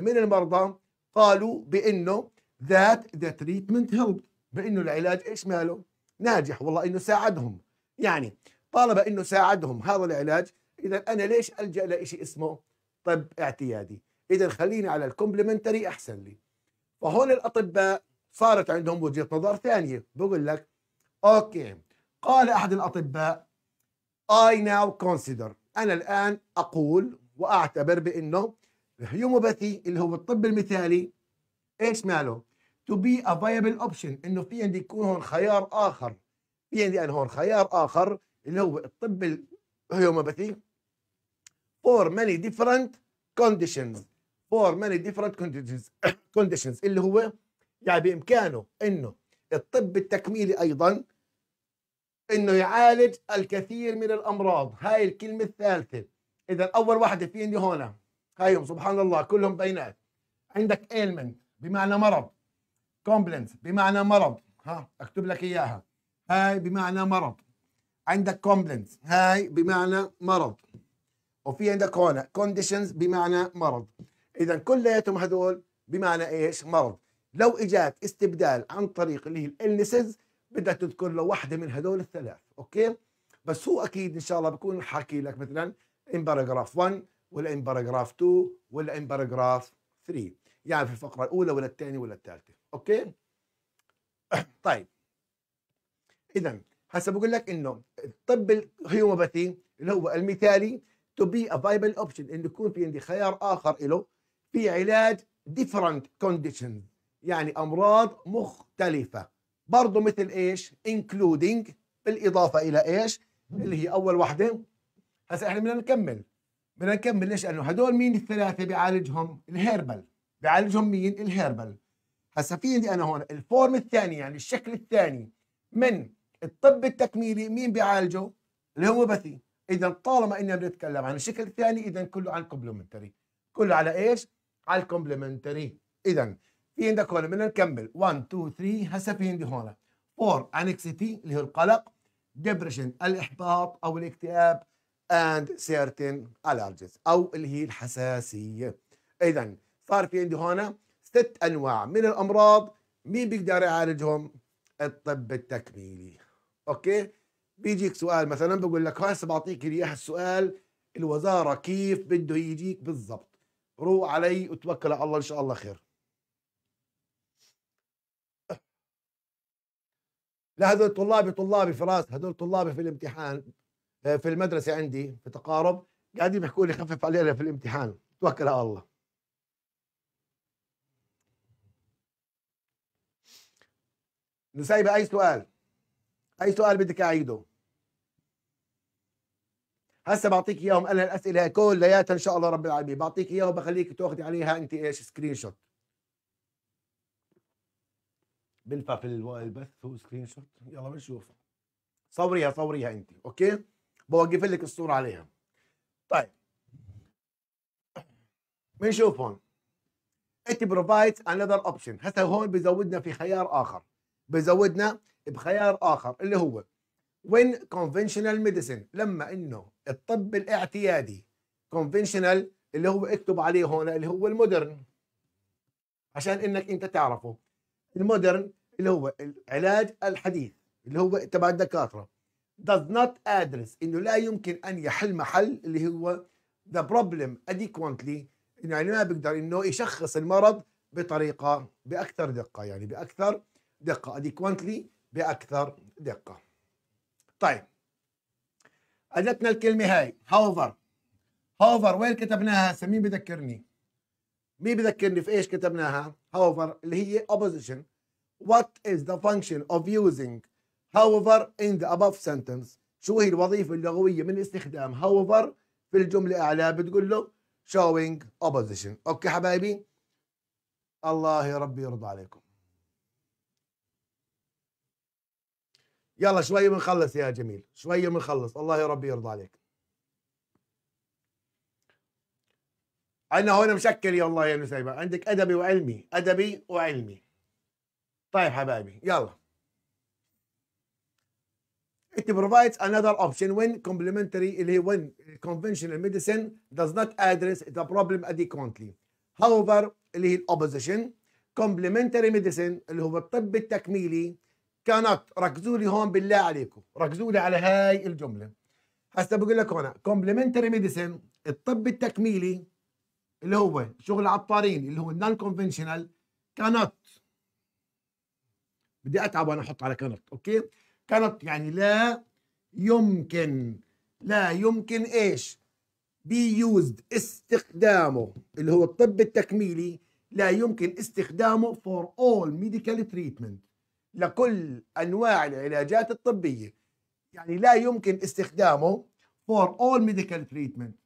[SPEAKER 2] من المرضى قالوا بأنه that the treatment helped بأنه العلاج إيش ماله؟ ناجح والله إنه ساعدهم. يعني طالما إنه ساعدهم هذا العلاج. اذا أنا ليش ألجأ لشيء اسمه طب اعتيادي؟ اذا خليني على ال complementary أحسن لي. فهون الأطباء صارت عندهم وجهة نظر ثانية. بقول لك okay. قال أحد الأطباء I now consider. أنا الآن أقول وأعتبر بأنه الهيوموباثي اللي هو الطب المثالي إيش ماله؟ to be a viable option. إنه في عندي يكون هون خيار آخر. في عندي أنا هون خيار آخر اللي هو الطب الهيوموباثي many different conditions. For many different conditions. conditions. اللي هو يعني بإمكانه إنه الطب التكميلي أيضا إنه يعالج الكثير من الأمراض. هاي الكلمة الثالثة. إذا أول واحدة في عندي هون. هايهم سبحان الله كلهم بينات. عندك ailment بمعنى مرض. complaints بمعنى مرض. ها أكتب لك إياها. هاي بمعنى مرض. عندك complaints هاي بمعنى مرض. وفي عندك هون conditions بمعنى مرض. إذا كلياتهم هدول بمعنى إيش؟ مرض. لو إجاك استبدال عن طريق اللي هي ال illnesses بدك تذكر له واحدة من هدول الثلاث okay؟ بس هو أكيد إن شاء الله بكون حاكي لك مثلا in paragraph 1 ولا in paragraph 2 ولا in paragraph 3 يعني في الفقرة الأولى ولا الثانية ولا الثالثة okay؟ طيب. اذا هسه بقول لك إنه الطب ال homeopathy اللي هو المثالي to be a viable option انه يكون في عندي خيار آخر له في علاج different conditions. يعني أمراض مختلفة. برضه مثل إيش؟ including بالإضافة إلى إيش؟ اللي هي أول وحده هسه إحنا بدنا نكمل. بدنا نكمل ليش لأنه هدول مين الثلاثة بيعالجهم؟ ال herbal. بيعالجهم مين؟ ال herbal. هسه في عندي أنا هون ال form الثاني يعني الشكل الثاني من الطب التكميلي مين بيعالجه؟ ال homeopathy إذا طالما إننا بنتكلم عن الشكل الثاني إذا كله عن complementary كله على إيش؟ على ال complementary إذا في عندك هون بدنا نكمل 1 2 3 هسه في عندي هون. 4 anxiety اللي هو القلق. depression الإحباط أو الاكتئاب. And certain allergies أو اللي هي الحساسية. اذا صار في عندي هون ست أنواع. من الأمراض مين بيقدر يعالجهم؟ الطب التكميلي. أوكي؟ بيجيك سؤال مثلا بقول لك هسه بعطيك إياه السؤال الوزارة كيف بده يجيك بالضبط؟ روح علي وتوكل على الله إن شاء الله خير. لا هذول طلابي طلابي فراس هذول طلابي في الامتحان آه، في المدرسة عندي في تقارب قاعدين بيحكوا لي خفف علينا في الامتحان. توكل على الله. نسيبة أي سؤال؟ أي سؤال بدك أعيده؟ هسه بعطيك إياهم أنا الأسئلة كلياتها إن شاء الله رب العالمين. بعطيك إياهم بخليك تأخذي عليها أنت إيش؟ screenshot. بنفع في البث screenshot؟ يلا بنشوف. صوريها صوريها انت أوكي؟ بوقف لك الصورة عليها. طيب. بنشوف هون. It provides another option. هسه هون بزودنا في خيار آخر. بزودنا بخيار آخر اللي هو when conventional medicine لما إنه الطب الاعتيادي conventional اللي هو اكتب عليه هون اللي هو المودرن. عشان إنك أنت تعرفه. المودرن اللي هو العلاج الحديث اللي هو تبع الدكاترة. Does not address إنه لا يمكن أن يحل محل اللي هو the problem adequately. يعني ما بيقدر إنه يشخص المرض بطريقة بأكثر دقة يعني بأكثر دقة adequately بأكثر دقة. طيب. اجتنا الكلمة هاي. However. However وين كتبناها؟ هسه مين بذكرني. مين بذكرني في إيش كتبناها؟ However اللي هي opposition. What is the function of using? However in the above sentence شو هي الوظيفة اللغوية من استخدام however في الجملة أعلى بتقول له showing opposition. أوكي حبايبي؟ الله يا ربي يرضى عليكم. يلا شوية بنخلص يا جميل. شوية بنخلص الله يا ربي يرضى عليك. عندنا هون مشكل يا الله يا نسيبة عندك أدبي وعلمي. أدبي وعلمي. طيب حبايبي يلا it provides another option when complementary اللي هي when conventional medicine does not address the problem adequately however اللي هي opposition complementary medicine اللي هو الطب التكميلي cannot ركزوا لي هون بالله عليكم ركزوا لي على هاي الجمله هسه بقول لك هنا complementary medicine الطب التكميلي اللي هو شغل عطارين اللي هو non conventional cannot بدي أتعب وأنا أحط على كانت أوكي؟ كانت يعني لا يمكن لا يمكن إيش؟ be used استخدامه اللي هو الطب التكميلي لا يمكن استخدامه for all medical treatment لكل أنواع العلاجات الطبية. يعني لا يمكن استخدامه for all medical treatment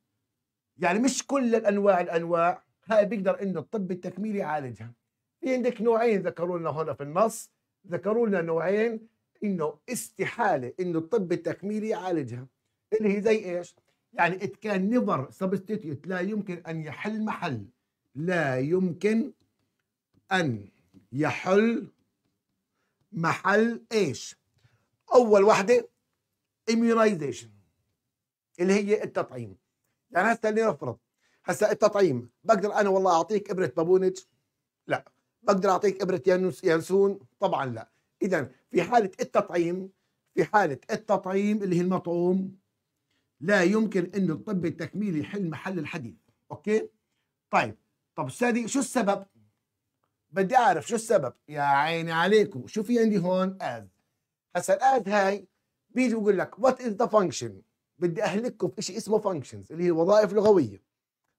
[SPEAKER 2] يعني مش كل الأنواع الأنواع. هاي بيقدر إنه الطب التكميلي يعالجها. في عندك نوعين ذكروا لنا هنا في النص. ذكروا لنا نوعين إنه استحالة إنه الطب التكميلي يعالجها اللي هي زي إيش؟ يعني can never substitute لا يمكن أن يحل محل لا يمكن أن يحل محل إيش؟ أول وحدة immunization اللي هي التطعيم يعني هسه لنفرض هسه التطعيم بقدر أنا والله أعطيك إبرة بابونج لا بقدر أعطيك إبرة ينسون طبعا لا. اذا في حالة التطعيم في حالة التطعيم اللي هي المطعوم لا يمكن انه الطب التكميلي يحل محل الحديث أوكي؟ طيب. طب أستاذي شو السبب؟ بدي أعرف شو السبب. يا عيني عليكم. شو في عندي هون؟ as هسا ال as هاي بيجي بقول لك what is the function بدي أهلككم في شيء اسمه functions اللي هي وظائف لغويه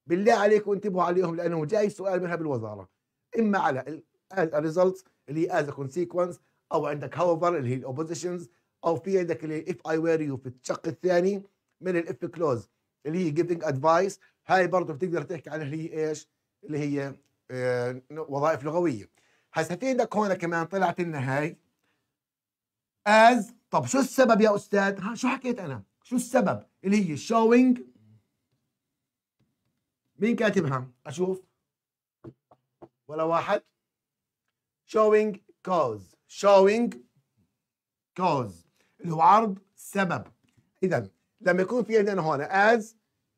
[SPEAKER 2] بالله عليكم انتبهوا عليهم لأنه جاي سؤال منها بالوزاره إما على ال results اللي هي as consequence أو عندك however اللي هي ال oppositions أو في عندك اللي if I were you في الشق الثاني من ال if clause اللي هي giving advice هاي برضه بتقدر تحكي عنها اللي هي إيش؟ اللي هي آه وظائف لغوية هسه في عندك هون كمان طلعت لنا هاي از طب شو السبب يا أستاذ؟ ها شو حكيت أنا؟ شو السبب؟ اللي هي showing مين كاتبها؟ أشوف ولا واحد. Showing cause. Showing cause. اللي هو عرض سبب. إذا لما يكون في عندنا هون as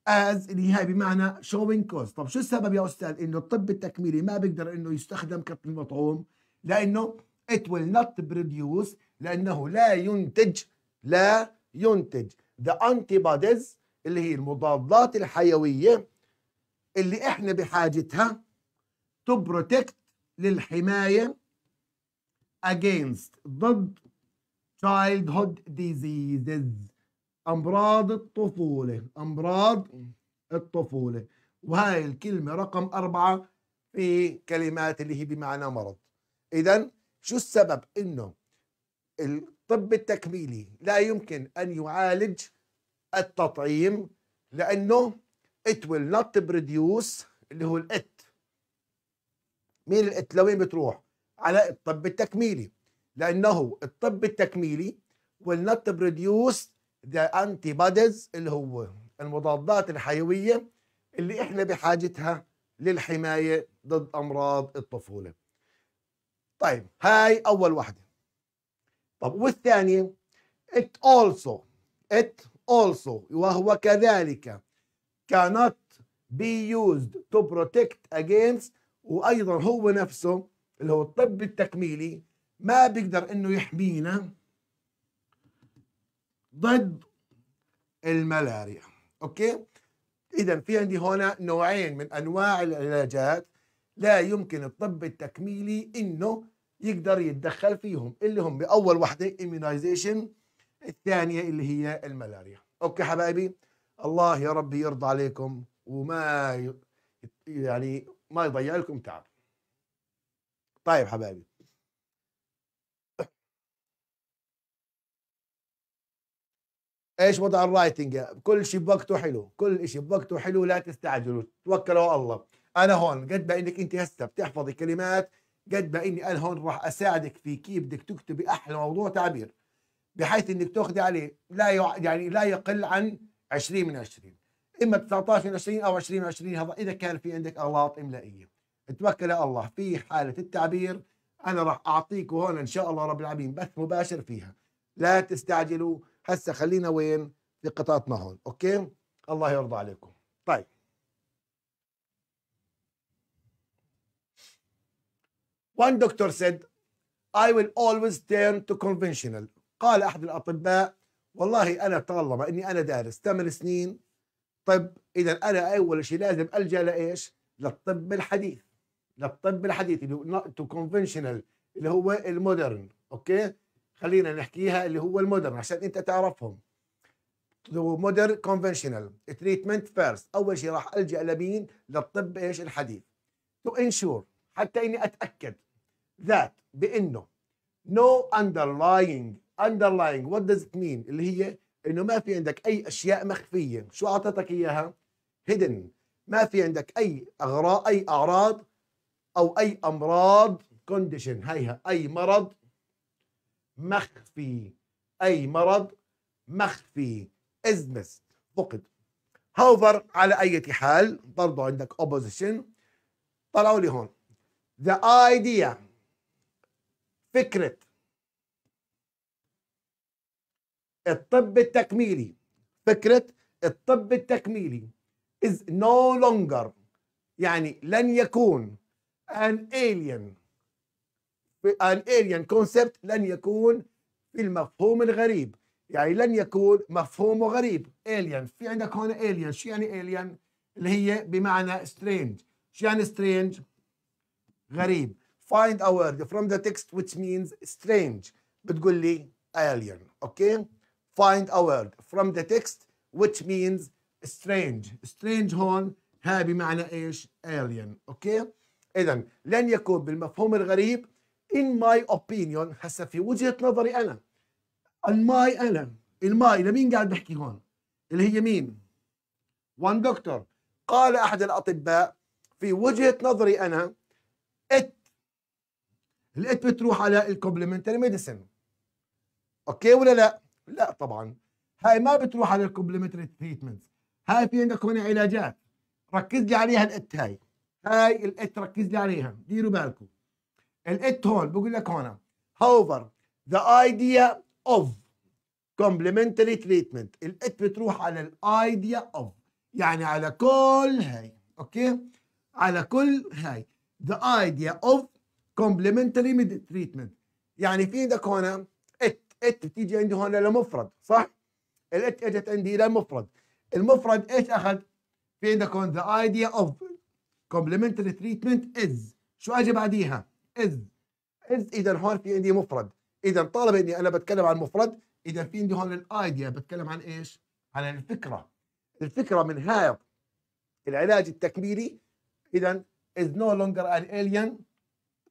[SPEAKER 2] as اللي هي بمعنى showing cause. طب شو السبب يا أستاذ؟ إنه الطب التكميلي ما بيقدر إنه يستخدم كطب مطعوم لأنه it will not produce لأنه لا ينتج لا ينتج. The antibodies اللي هي المضادات الحيوية اللي إحنا بحاجتها to protect للحمايه against ضد childhood diseases. أمراض الطفولة أمراض الطفولة. وهاي الكلمة رقم أربعة في كلمات اللي هي بمعنى مرض. اذا شو السبب؟ إنه الطب التكميلي لا يمكن أن يعالج التطعيم لأنه it will not produce اللي هو الات مين لوين بتروح؟ على الطب التكميلي. لأنه الطب التكميلي will not produce the antibodies اللي هو المضادات الحيوية اللي إحنا بحاجتها للحماية ضد أمراض الطفولة. طيب هاي أول وحده طب والثانية it also it also وهو كذلك cannot be used to protect against وأيضا هو نفسه اللي هو الطب التكميلي ما بيقدر إنه يحمينا ضد الملاريا. أوكي؟ اذا في عندي هنا نوعين من أنواع العلاجات لا يمكن الطب التكميلي إنه يقدر يتدخل فيهم اللي هم بأول وحدة immunization الثانية اللي هي الملاريا. أوكي حبايبي؟ الله يا ربي يرضى عليكم وما يعني ما يضيع لكم تعب. طيب حبايبي. إيش وضع الرايتنج؟ كل شيء بوقته حلو. كل شيء بوقته حلو لا تستعجلوا. توكلوا على الله. أنا هون قد ما إنك أنت هسه بتحفظي كلمات قد ما إني أنا هون راح أساعدك في كيف بدك تكتبي أحلى موضوع تعبير بحيث إنك تأخذي عليه لا يع- يعني لا يقل عن 20 من 20 إما 19 من 20 أو 20 من 20 هذا إذا كان في عندك أغلاط إملائية. توكل على الله في حالة التعبير أنا راح اعطيكم هون إن شاء الله رب العالمين بث مباشر فيها. لا تستعجلوا. هسه خلينا وين؟ في قطعتنا هون أوكي؟ الله يرضى عليكم. طيب. One doctor said, I will always turn to conventional. قال أحد الأطباء والله أنا طالما إني أنا دارس ثمان سنين طب إذا أنا أول شيء لازم ألجأ لإيش؟ للطب الحديث للطب الحديث اللي هو to conventional اللي هو ال modern أوكي؟ خلينا نحكيها اللي هو ال modern عشان أنت تعرفهم modern conventional treatment first أول شيء راح ألجأ لمين؟ للطب إيش الحديث to ensure حتى إني أتأكد that بإنه no underlying underlying what does it mean اللي هي إنه ما في عندك أي أشياء مخفية. شو اعطتك إياها؟ hidden. ما في عندك أي أغراض أي أعراض أو أي أمراض condition. هيها أي مرض مخفي. أي مرض مخفي. Missed فقد. however على أي حال برضو عندك opposition. طلعوا لي هون. The idea. فكرة. الطب التكميلي. فكرة الطب التكميلي is no longer يعني لن يكون an alien. an alien concept لن يكون في المفهوم الغريب. يعني لن يكون مفهومه غريب. alien. في عندك هون alien. شو يعني alien اللي هي بمعنى strange. شو يعني strange غريب. Find a word from the text which means strange. بتقول لي alien. أوكي find a word from the text which means strange. Strange هون ها بمعنى إيش؟ alien. أوكي؟ اذا لن يكون بالمفهوم الغريب. In my opinion هسه في وجهة نظري أنا ال my أنا ال my لمين قاعد بحكي هون؟ اللي هي مين؟ One doctor. قال أحد الأطباء في وجهة نظري أنا it ال it بتروح على ال complementary medicine أوكي ولا لا؟ لا طبعا. هاي ما بتروح على ال complementary treatment هاي في عندك هون علاجات. ركز لي عليها ال it هاي. هاي ال it ركز لي عليها. ديروا بالكم. ال it هون بقول لك هون. However the idea of complementary treatment. ال it بتروح على ال idea of. يعني على كل هاي. أوكي؟ على كل هاي. The idea of complementary treatment. يعني في عندك هون إت بتيجي عندي هون لمفرد صح؟ الات إجت عندي لمفرد المفرد إيش أخذ؟ في عندك هون the idea of complementary treatment is شو اجى بعديها؟ is is إذا هون في عندي مفرد إذا طالما إني أنا بتكلم عن مفرد إذا في عندي هون الايديا بتكلم عن إيش؟ عن الفكرة الفكرة من هذا العلاج التكميلي إذا is no longer an alien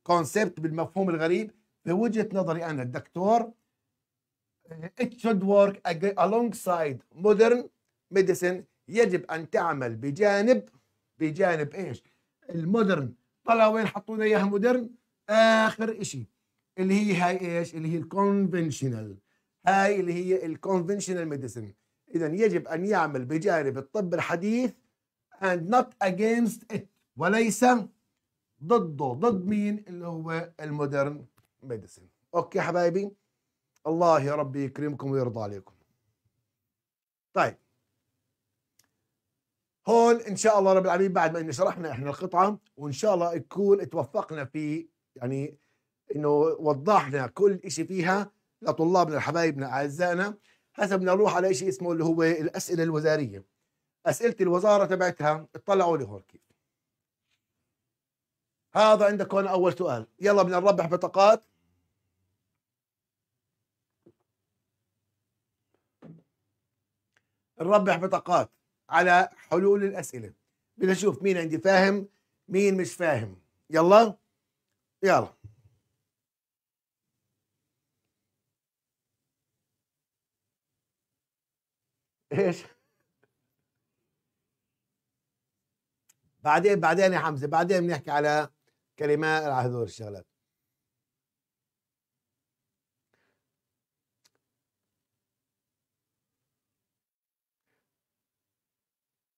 [SPEAKER 2] concept بالمفهوم الغريب بوجهه نظري أنا الدكتور it should work alongside modern medicine. يجب أن تعمل بجانب بجانب إيش؟ ال modern. طلع وين حطوا لنا إياها modern؟ آخر شيء اللي هي هاي إيش؟ اللي هي ال conventional هاي اللي هي conventional medicine اذا يجب أن يعمل بجانب الطب الحديث and not against it وليس ضده ضد مين؟ اللي هو ال modern medicine okay حبايبي؟ الله يا ربي يكرمكم ويرضى عليكم. طيب. هون إن شاء الله رب العالمين بعد ما إن شرحنا إحنا القطعة وإن شاء الله يكون توفقنا في يعني إنه وضحنا كل شيء فيها لطلابنا حبايبنا أعزائنا هسه بدنا نروح على شيء اسمه اللي هو الأسئلة الوزارية. أسئلة الوزارة تبعتها اطلعوا لي هون كيف. هذا عندك هون أول سؤال. يلا بدنا نربح بطاقات. نربح بطاقات على حلول الأسئلة. بدنا نشوف مين عندي فاهم مين مش فاهم. يلا؟ يلا. إيش؟ بعدين بعدين يا حمزة بعدين بنحكي على كلمات على هذول الشغلات.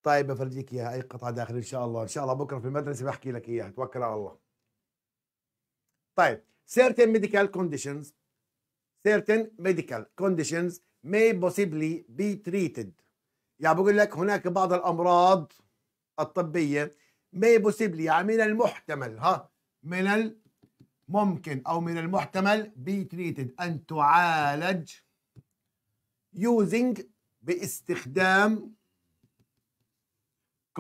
[SPEAKER 2] طيب بفرجيك اياها أي قطعه داخل إن شاء الله إن شاء الله بكرة في المدرسة بحكي لك إياها. توكل على الله. طيب certain medical conditions certain medical conditions may possibly be treated. يعني بقول لك هناك بعض الأمراض الطبية may possibly يعني من المحتمل ها من الممكن أو من المحتمل be treated أن تعالج using باستخدام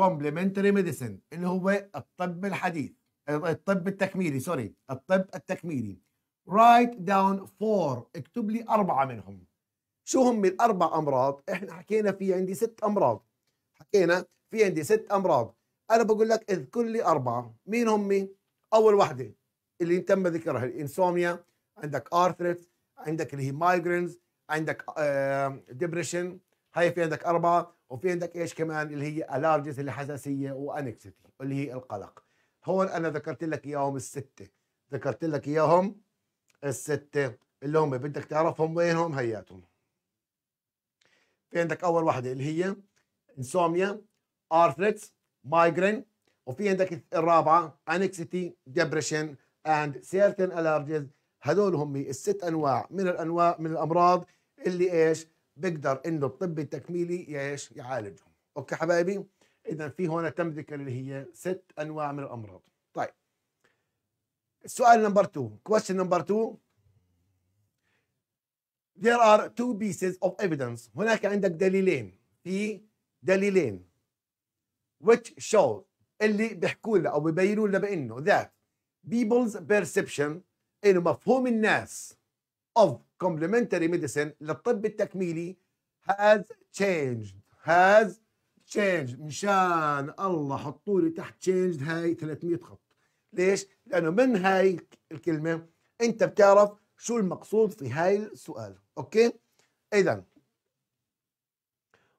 [SPEAKER 2] complementary medicine اللي هو الطب الحديث الطب التكميلي سوري الطب التكميلي. Write down four اكتب لي أربعة منهم. شو هم الأربع أمراض؟ إحنا حكينا في عندي ست أمراض. حكينا في عندي ست أمراض. أنا بقول لك اذكر لي أربعة. مين هم؟ أول واحدة اللي تم ذكرها الإنسوميا عندك arthritis عندك اللي هي migraines عندك depression هاي في عندك أربعة. وفي عندك إيش كمان؟ اللي هي allergies اللي حساسية و anxiety اللي هي القلق. هون أنا ذكرت لك إياهم الستة. ذكرت لك إياهم الستة اللي هم بدك تعرفهم وينهم هياتهم. في عندك أول واحدة اللي هي insomnia arthritis migraine وفي عندك الرابعة anxiety depression and certain allergies هدول هم الست أنواع من الأنواع من الأمراض اللي إيش؟ بيقدر إنه الطب التكميلي إيش؟ يعالجهم. okay حبايبي؟ إذا في هون تم ذكر اللي هي ست أنواع من الأمراض. طيب. السؤال number 2 question number 2 there are two pieces of evidence. هناك عندك دليلين. في دليلين. Which show اللي بيحكوا لنا أو بيبينوا لنا بإنه that people's perception إنه مفهوم الناس of complementary medicine للطب التكميلي has changed has changed. مشان الله حطوا لي تحت changed هاي 300 خط. ليش؟ لأنه من هاي الكلمة أنت بتعرف شو المقصود في هاي السؤال. أوكي؟ إذا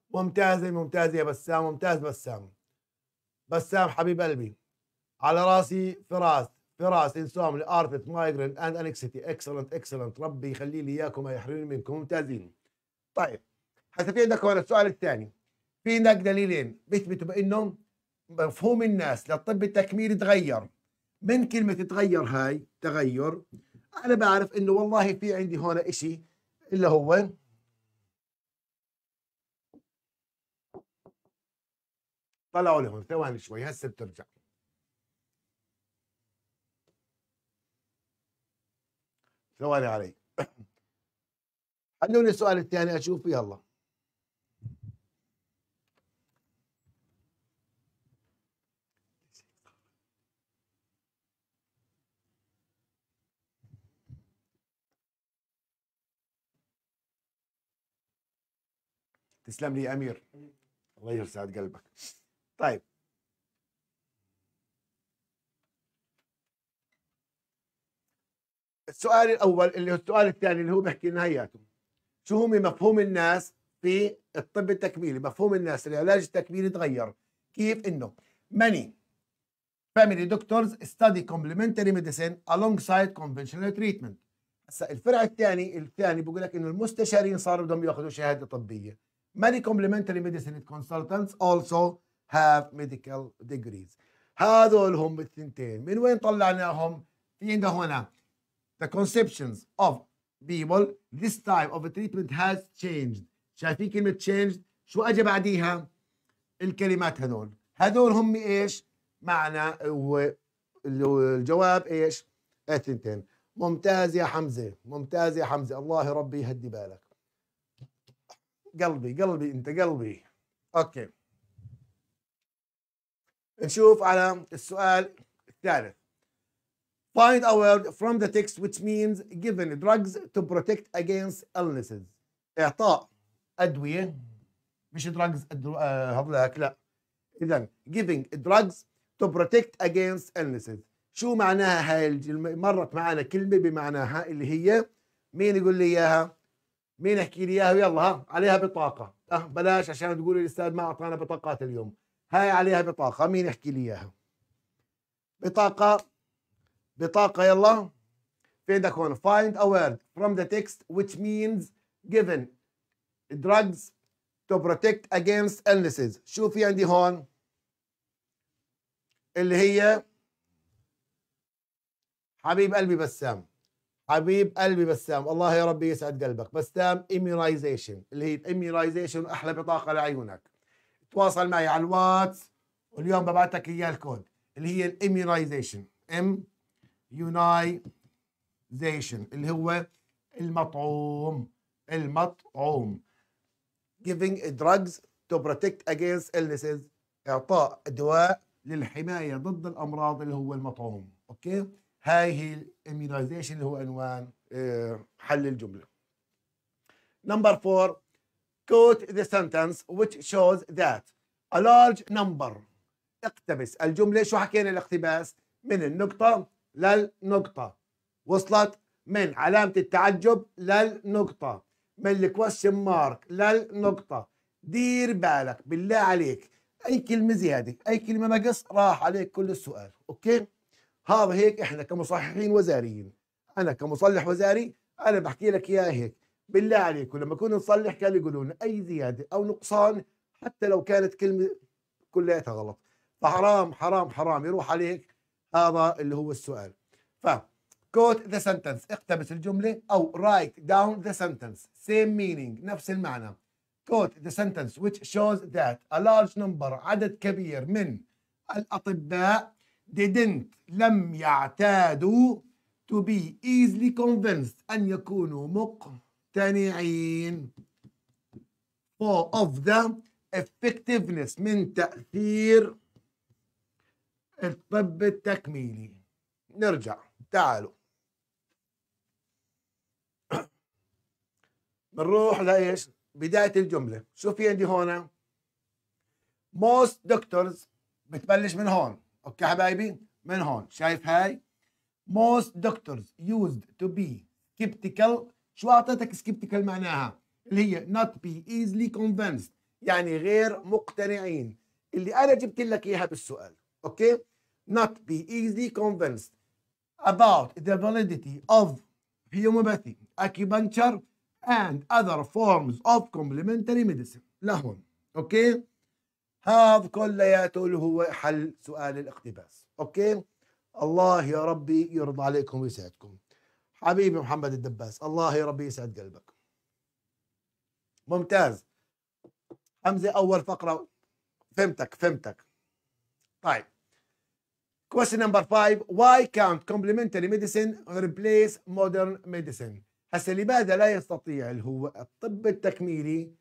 [SPEAKER 2] ممتازه ممتازه يا بسام ممتاز بسام. بسام حبيب قلبي على راسي فراس. فراس insomnia arthritis migraine and anxiety excellent excellent ربي يخلي لي إياكم يحرمني منكم. ممتازين. طيب هسه في عندك هون السؤال الثاني. في عندك دليلين. بيثبتوا بانه مفهوم الناس للطب التكميلي تغير. من كلمة تغير هاي؟ تغير. أنا بعرف إنه والله في عندي هون إشي اللي هو طلعوا لي هون. ثواني شوي هسه بترجع. ثواني علي. خلوني السؤال الثاني أشوف يلا. تسلم لي يا أمير. الله يسعد قلبك. طيب. السؤال الأول اللي هو السؤال الثاني اللي هو بيحكي نهاياته. شو هو مفهوم الناس في الطب التكميلي؟ مفهوم الناس العلاج التكميلي تغير كيف إنه many family doctors study complementary medicine alongside conventional treatment. هسا الفرع الثاني الثاني بقول لك إنه المستشارين صاروا بدهم يأخذوا شهادة طبية. Many complementary medicine consultants also have medical degrees. هذول هم الثنتين. من وين طلعناهم؟ في عندنا هنا. The conceptions of people this type of treatment has changed. شايفين كلمة changed شو أجى بعديها؟ الكلمات هذول. هذول هم إيش؟ معنى هو الجواب إيش؟ الثنتين ممتاز يا حمزة. ممتاز يا حمزة. الله ربي يهدي بالك. قلبي قلبي أنت قلبي. أوكي. نشوف على السؤال الثالث. Find a word from the text which means given drugs to protect against illnesses. إعطاء أدوية مش drugs هذاك لا إذا giving drugs to protect against illnesses. شو معناها هاي؟ مرت معنا كلمة بمعناها اللي هي مين يقول لي إياها؟ مين يحكي لي إياها يلا ها عليها بطاقة أه بلاش عشان تقولوا الأستاذ ما أعطانا بطاقات اليوم هاي عليها بطاقة مين يحكي لي إياها؟ بطاقة بطاقة يلا. في عندك هون؟ find a word from the text which means given. Drugs to protect against illnesses. شو في عندي هون؟ اللي هي حبيب قلبي بسام. حبيب قلبي بسام. الله يا ربي يسعد قلبك. بسام immunization. اللي هي immunization أحلى بطاقة لعيونك. تواصل معي على الواتس. واليوم ببعث لك إياه الكود. اللي هي ال immunization immunization اللي هو المطعوم المطعوم. Giving drugs to protect against illnesses. إعطاء دواء للحماية ضد الأمراض اللي هو المطعوم. okay؟ هاي هي ال immunization اللي هو عنوان آه، حل الجملة. number 4 quote the sentence which shows that a large number اقتبس الجملة شو حكينا الاقتباس؟ من النقطة للنقطة. وصلت من علامة التعجب للنقطة. من ال question mark للنقطة. دير بالك بالله عليك. أي كلمة زيادة أي كلمة نقص راح عليك كل السؤال okay؟ هذا هيك إحنا كمصححين وزاريين. أنا كمصحح وزاري أنا بحكي لك اياه هيك. بالله عليكم لما كنا نصحح كانوا يقولوا لنا أي زيادة أو نقصان حتى لو كانت كلمة كلياتها غلط. فحرام حرام حرام يروح عليك هذا اللي هو السؤال ف quote the sentence اقتبس الجمله أو write down the sentence same meaning نفس المعنى quote the sentence which shows that a large number عدد كبير من الأطباء didn't لم يعتادوا to be easily convinced أن يكونوا مقتنعين for of the effectiveness من تأثير الطب التكميلي. نرجع. تعالوا. بنروح لإيش؟ بداية الجملة. شو في عندي هون. Most doctors بتبلش من هون. أوكي حبايبي؟ من هون. شايف هاي؟ Most doctors used to be skeptical. شو أعطيتك skeptical معناها؟ اللي هي not be easily convinced. يعني غير مقتنعين. اللي أنا جبت لك إياها بالسؤال. okay not be easily convinced about the validity of homeopathy acupuncture and other forms of complementary medicine. لهون okay هذا كلياته اللي هو حل سؤال الاقتباس okay الله يا ربي يرضى عليكم ويسعدكم. حبيبي محمد الدباس الله يا ربي يسعد قلبك. ممتاز. حمزة أول فقرة. فهمتك فهمتك. طيب. Question number five why can't complementary medicine replace modern medicine? هسه لماذا لا يستطيع اللي هو الطب التكميلي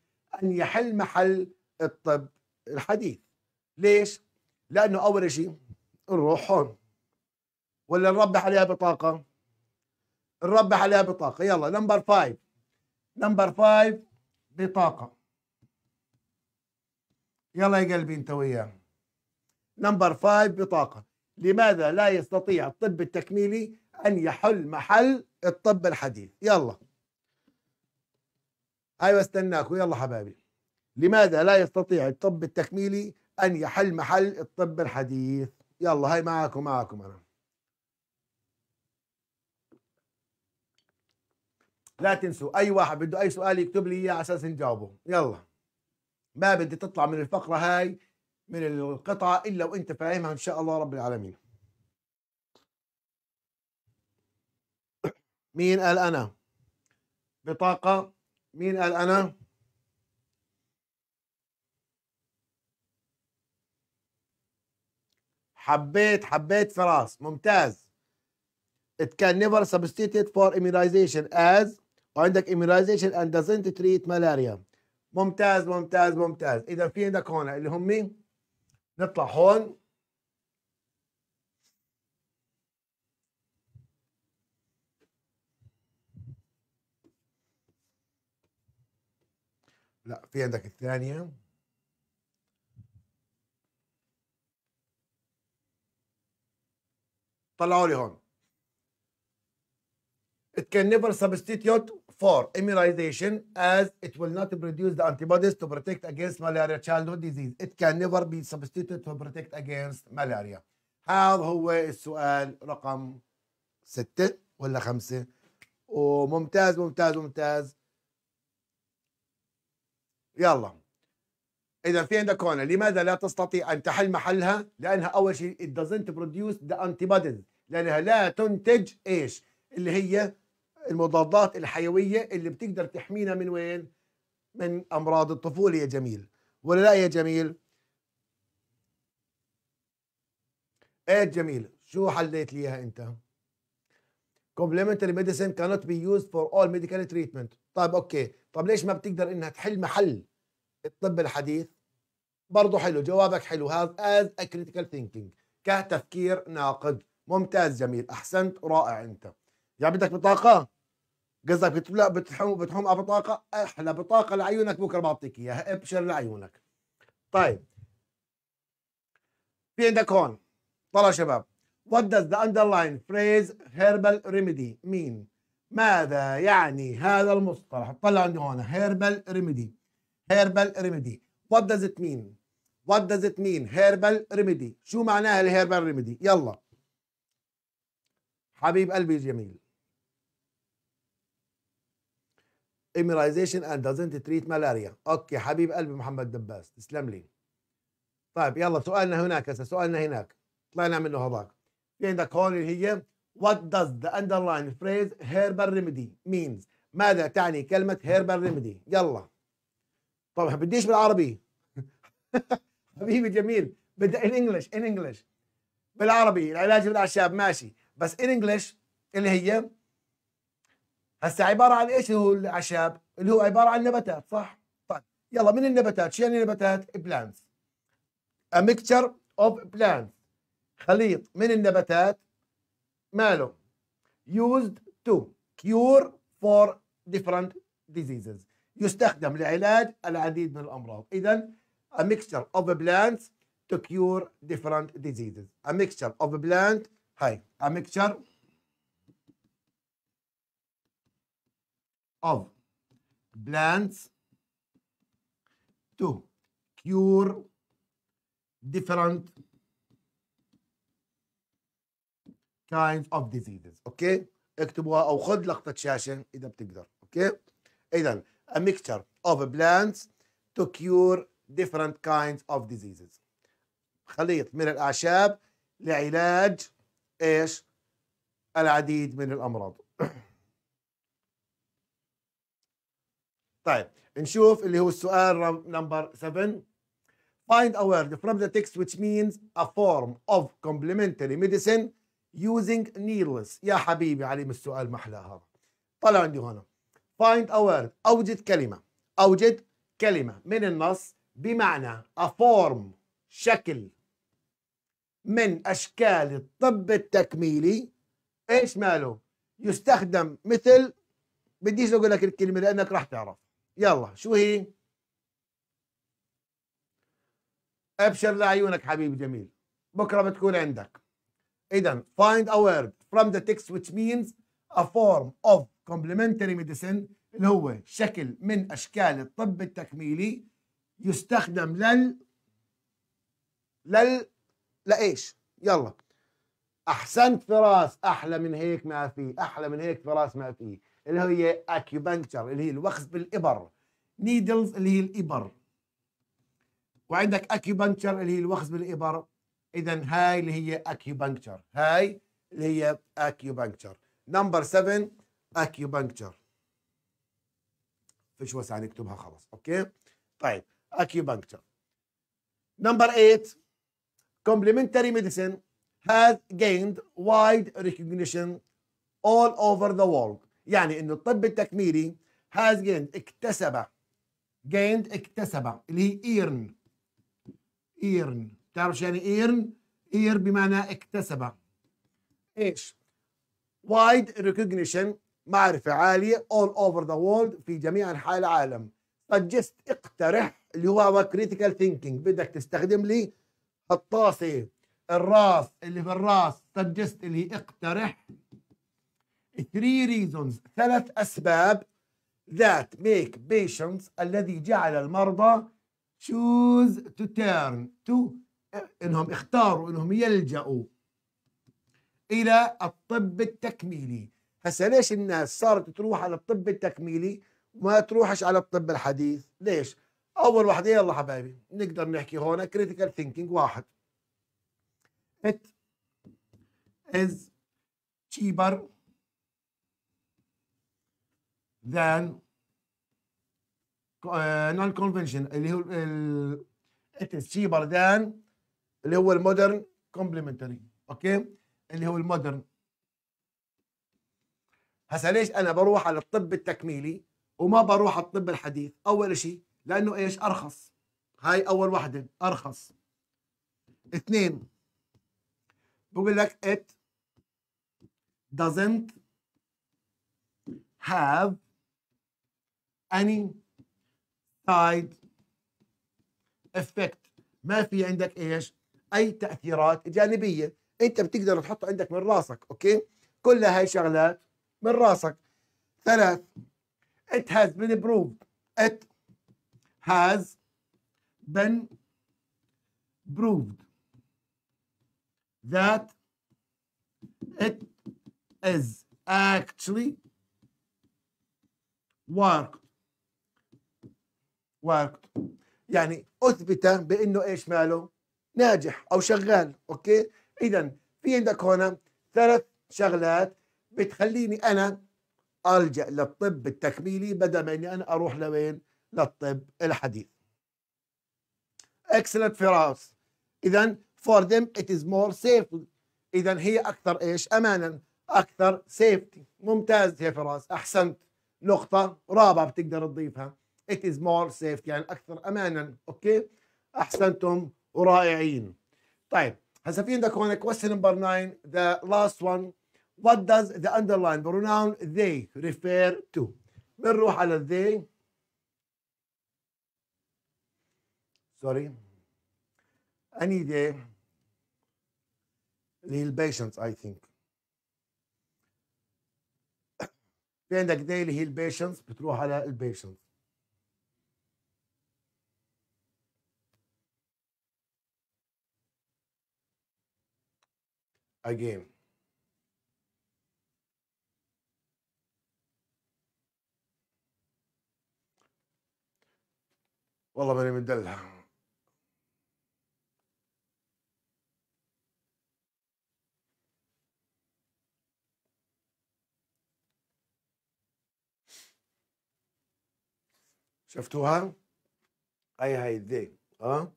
[SPEAKER 2] أن يحل محل الطب الحديث؟ ليش؟ لأنه أول شيء نروح هون ولا نربح عليها بطاقة؟ نربح عليها بطاقة. يلا number five number five بطاقة. يلا يا قلبي أنت وياه. number five بطاقة. لماذا لا يستطيع الطب التكميلي أن يحل محل الطب الحديث؟ يلا. أيوه استناكم. يلا حبايبي. لماذا لا يستطيع الطب التكميلي أن يحل محل الطب الحديث؟ يلا هاي معاكم معاكم أنا. لا تنسوا أي واحد بده أي سؤال يكتب لي إياه على أساس نجاوبه. يلا. ما بدي تطلع من الفقرة هاي من القطعة إلا وأنت فاهمها إن شاء الله رب العالمين. مين قال أنا؟ بطاقة. مين قال أنا؟ حبيت حبيت فراس. ممتاز. It can never substitute for immunization as وعندك immunization and doesn't treat malaria. ممتاز ممتاز ممتاز. إذا في عندك هون اللي هم مين؟ نطلع هون. لا في عندك الثانية. طلعوا لي هون. It can never substitute for immunization as it will not produce the antibodies to protect against malaria childhood disease. It can never be substituted to protect against malaria. هذا هو السؤال رقم ستة ولا خمسة وممتاز ممتاز ممتاز يلا اذا في عندك هون لماذا لا تستطيع ان تحل محلها لانها اول شيء it doesn't produce the antibodies لانها لا تنتج إيش اللي هي المضادات الحيوية اللي بتقدر تحمينا من وين؟ من أمراض الطفولة يا جميل. ولا لا يا جميل؟ إيه جميل شو حليت لي إياها أنت؟ Complementary medicine cannot be used for all medical treatment. طيب أوكي. طب ليش ما بتقدر إنها تحل محل الطب الحديث؟ برضه حلو جوابك حلو. هذا as a critical thinking. كتفكير ناقد. ممتاز جميل. أحسنت رائع أنت. يعني بدك بطاقة؟ قصدك بتحوم بتحوم على بطاقة؟ أحلى بطاقة لعيونك بكرة بعطيك إياها ابشر لعيونك. طيب. في عندك هون. طلع شباب. What does the underlying phrase herbal remedy mean? ماذا يعني هذا المصطلح؟ طلع عندي هون. Herbal remedy. Herbal remedy. What does it mean? What does it mean? herbal remedy. شو معناها الهيربال remedy؟ يلا. حبيب قلبي الجميل immunization and doesn't treat malaria. أوكي حبيب قلبي محمد دباس تسلم لي. طيب يلا سؤالنا هناك هسه سؤالنا هناك. طلعنا منه هذاك. في عندك هون اللي هي what does the underlying phrase herbal remedy means ماذا تعني كلمة herbal remedy يلا. طبعا بديش بالعربي. حبيبي جميل. بدي in English in English. بالعربي العلاج بالاعشاب ماشي. بس in English اللي هي هسه عبارة عن إيش هو الأعشاب؟ اللي هو عبارة عن نباتات صح؟ طيب يلا من النباتات؟ شو يعني نباتات؟ plants. A mixture of plants. خليط. من النباتات؟ ماله. Used to cure for different diseases. يستخدم لعلاج العديد من الأمراض. اذا a mixture of plants to cure different diseases. A mixture of plant هاي a mixture of plants to cure different kinds of diseases أوكي اكتبوها أو خذ لقطه شاشه اذا بتقدر أوكي اذا a mixture of plants to cure different kinds of diseases خليط من الاعشاب لعلاج إيش العديد من الامراض طيب نشوف اللي هو السؤال نمبر 7 find a word from the text which means a form of complementary medicine using needles. يا حبيبي عليم السؤال محلى هذا. طلع عندي هنا. Find a word. أوجد كلمة. أوجد كلمة من النص بمعنى a form شكل. من أشكال الطب التكميلي. إيش ماله؟ يستخدم مثل بديش أقول لك الكلمة لأنك راح تعرف. يلا شو هي؟ أبشر لعيونك حبيبي جميل. بكرة بتكون عندك. اذا find a word from the text which means a form of complementary medicine اللي هو شكل من أشكال الطب التكميلي يستخدم لل لل لإيش؟ يلا. أحسنت فراس أحلى من هيك ما في أحلى من هيك فراس ما في. اللي هي acupuncture اللي هي الوخز بالإبر. needles اللي هي الإبر. وعندك acupuncture اللي هي الوخز بالإبر. اذا هاي اللي هي acupuncture هاي اللي هي acupuncture number 7 acupuncture فيش وسع نكتبها خلاص. okay؟ طيب acupuncture number 8 complementary medicine has gained wide recognition all over the world. يعني إنه الطب التكميلي has gained اكتسب. gained اكتسب. اللي هي earn. earn. تعرف شو يعني earn ear بمعنى اكتسب. إيش؟ wide recognition معرفة عالية all over the world في جميع أنحاء العالم. suggest اقترح اللي هو critical thinking. بدك تستخدم لي الطاسة الراس اللي في الراس. suggest اللي اقترح. Three reasons ثلاث أسباب that make patients الذي جعل المرضى choose to turn to إنهم اختاروا إنهم يلجأوا إلى الطب التكميلي. هسه ليش الناس صارت تروح على الطب التكميلي وما تروحش على الطب الحديث؟ ليش؟ أول وحده يلا حبايبي نقدر نحكي هون critical thinking واحد. It is cheaper than non conventional اللي هو it is cheaper than اللي هو ال modern complementary okay اللي هو ال modern. هسا ليش أنا بروح على الطب التكميلي وما بروح على الطب الحديث؟ أول شيء لأنه إيش؟ أرخص. هاي أول وحده أرخص. اثنين بقول لك it doesn't have any side effect. ما في عندك إيش؟ أي تأثيرات جانبية. أنت بتقدر تحط عندك من راسك أوكي؟ كل هاي شغلات من راسك. ثلاث it has been proved it has been proved that it is actually worked. Worked يعني أثبت بإنه إيش ماله؟ ناجح أو شغال أوكي؟ اذا في عندك هنا ثلاث شغلات بتخليني أنا ألجأ للطب التكميلي بدل ما إني أنا أروح لوين؟ للطب الحديث. Excellent فراس اذا for them it is more safe اذا هي أكثر إيش؟ امانا أكثر safety ممتاز يا فراس أحسنت. نقطة رابعة بتقدر تضيفها. It is more safe. يعني أكثر أمانا. أوكي؟ أحسنتم ورائعين. طيب هسا في عندك هون question number 9 the last one. What does the underlined pronoun they refer to بنروح على they sorry. أني they? اللي هي ال patients I think. في عندك they اللي هي ال patients بتروح على ال patients again والله ماني مدلع شفتوها؟ هاي هاي ذي اه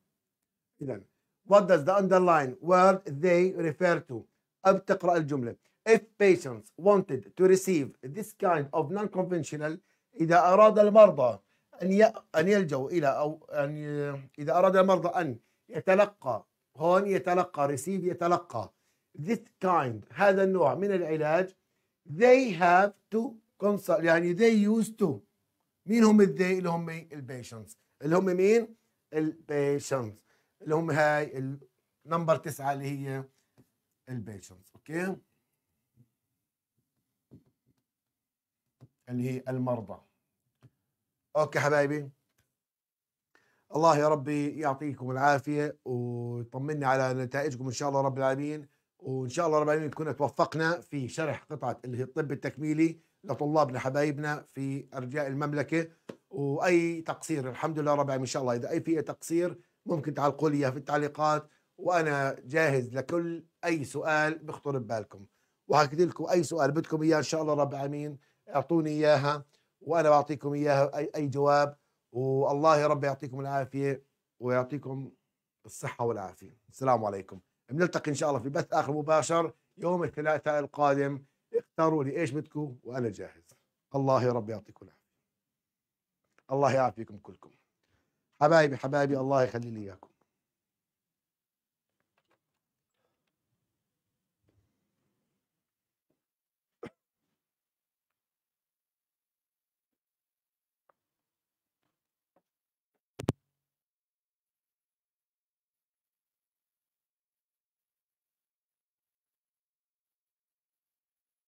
[SPEAKER 2] اذا what does the underline word they refer to أب تقرأ الجملة if patients wanted to receive this kind of non-conventional إذا أراد المرضى أن. أن يلجوا إلى أو أن. إذا أراد المرضى أن يتلقى هون يتلقى receive يتلقى this kind هذا النوع من العلاج they have to consult يعني they used to مين هم الذي اللي هم ال patients اللي هم مين ال patients اللي هم هاي ال number تسعة اللي هي ال patients okay؟ اللي هي المرضى. أوكي حبايبي. الله يا ربي يعطيكم العافية ويطمني على نتائجكم إن شاء الله رب العالمين. وإن شاء الله رب العالمين كنا توفقنا في شرح قطعة اللي هي الطب التكميلي لطلابنا حبايبنا في أرجاء المملكة. وأي تقصير الحمد لله رب العالمين إن شاء الله. إذا أي في تقصير ممكن تعلقوا لي في التعليقات. وأنا جاهز لكل أي سؤال بخطر ببالكم. وحكيت لكم أي سؤال بدكم إياه إن شاء الله رب العالمين أعطوني إياها وأنا بعطيكم إياها أي, أي جواب. والله يا رب يعطيكم العافية ويعطيكم الصحة والعافية. السلام عليكم. بنلتقي إن شاء الله في بث آخر مباشر يوم الثلاثاء القادم. اختاروا لي إيش بدكم وأنا جاهز. الله يا رب يعطيكم العافية. الله يعافيكم كلكم. حبايبي حبايبي الله يخلي لي إياكم.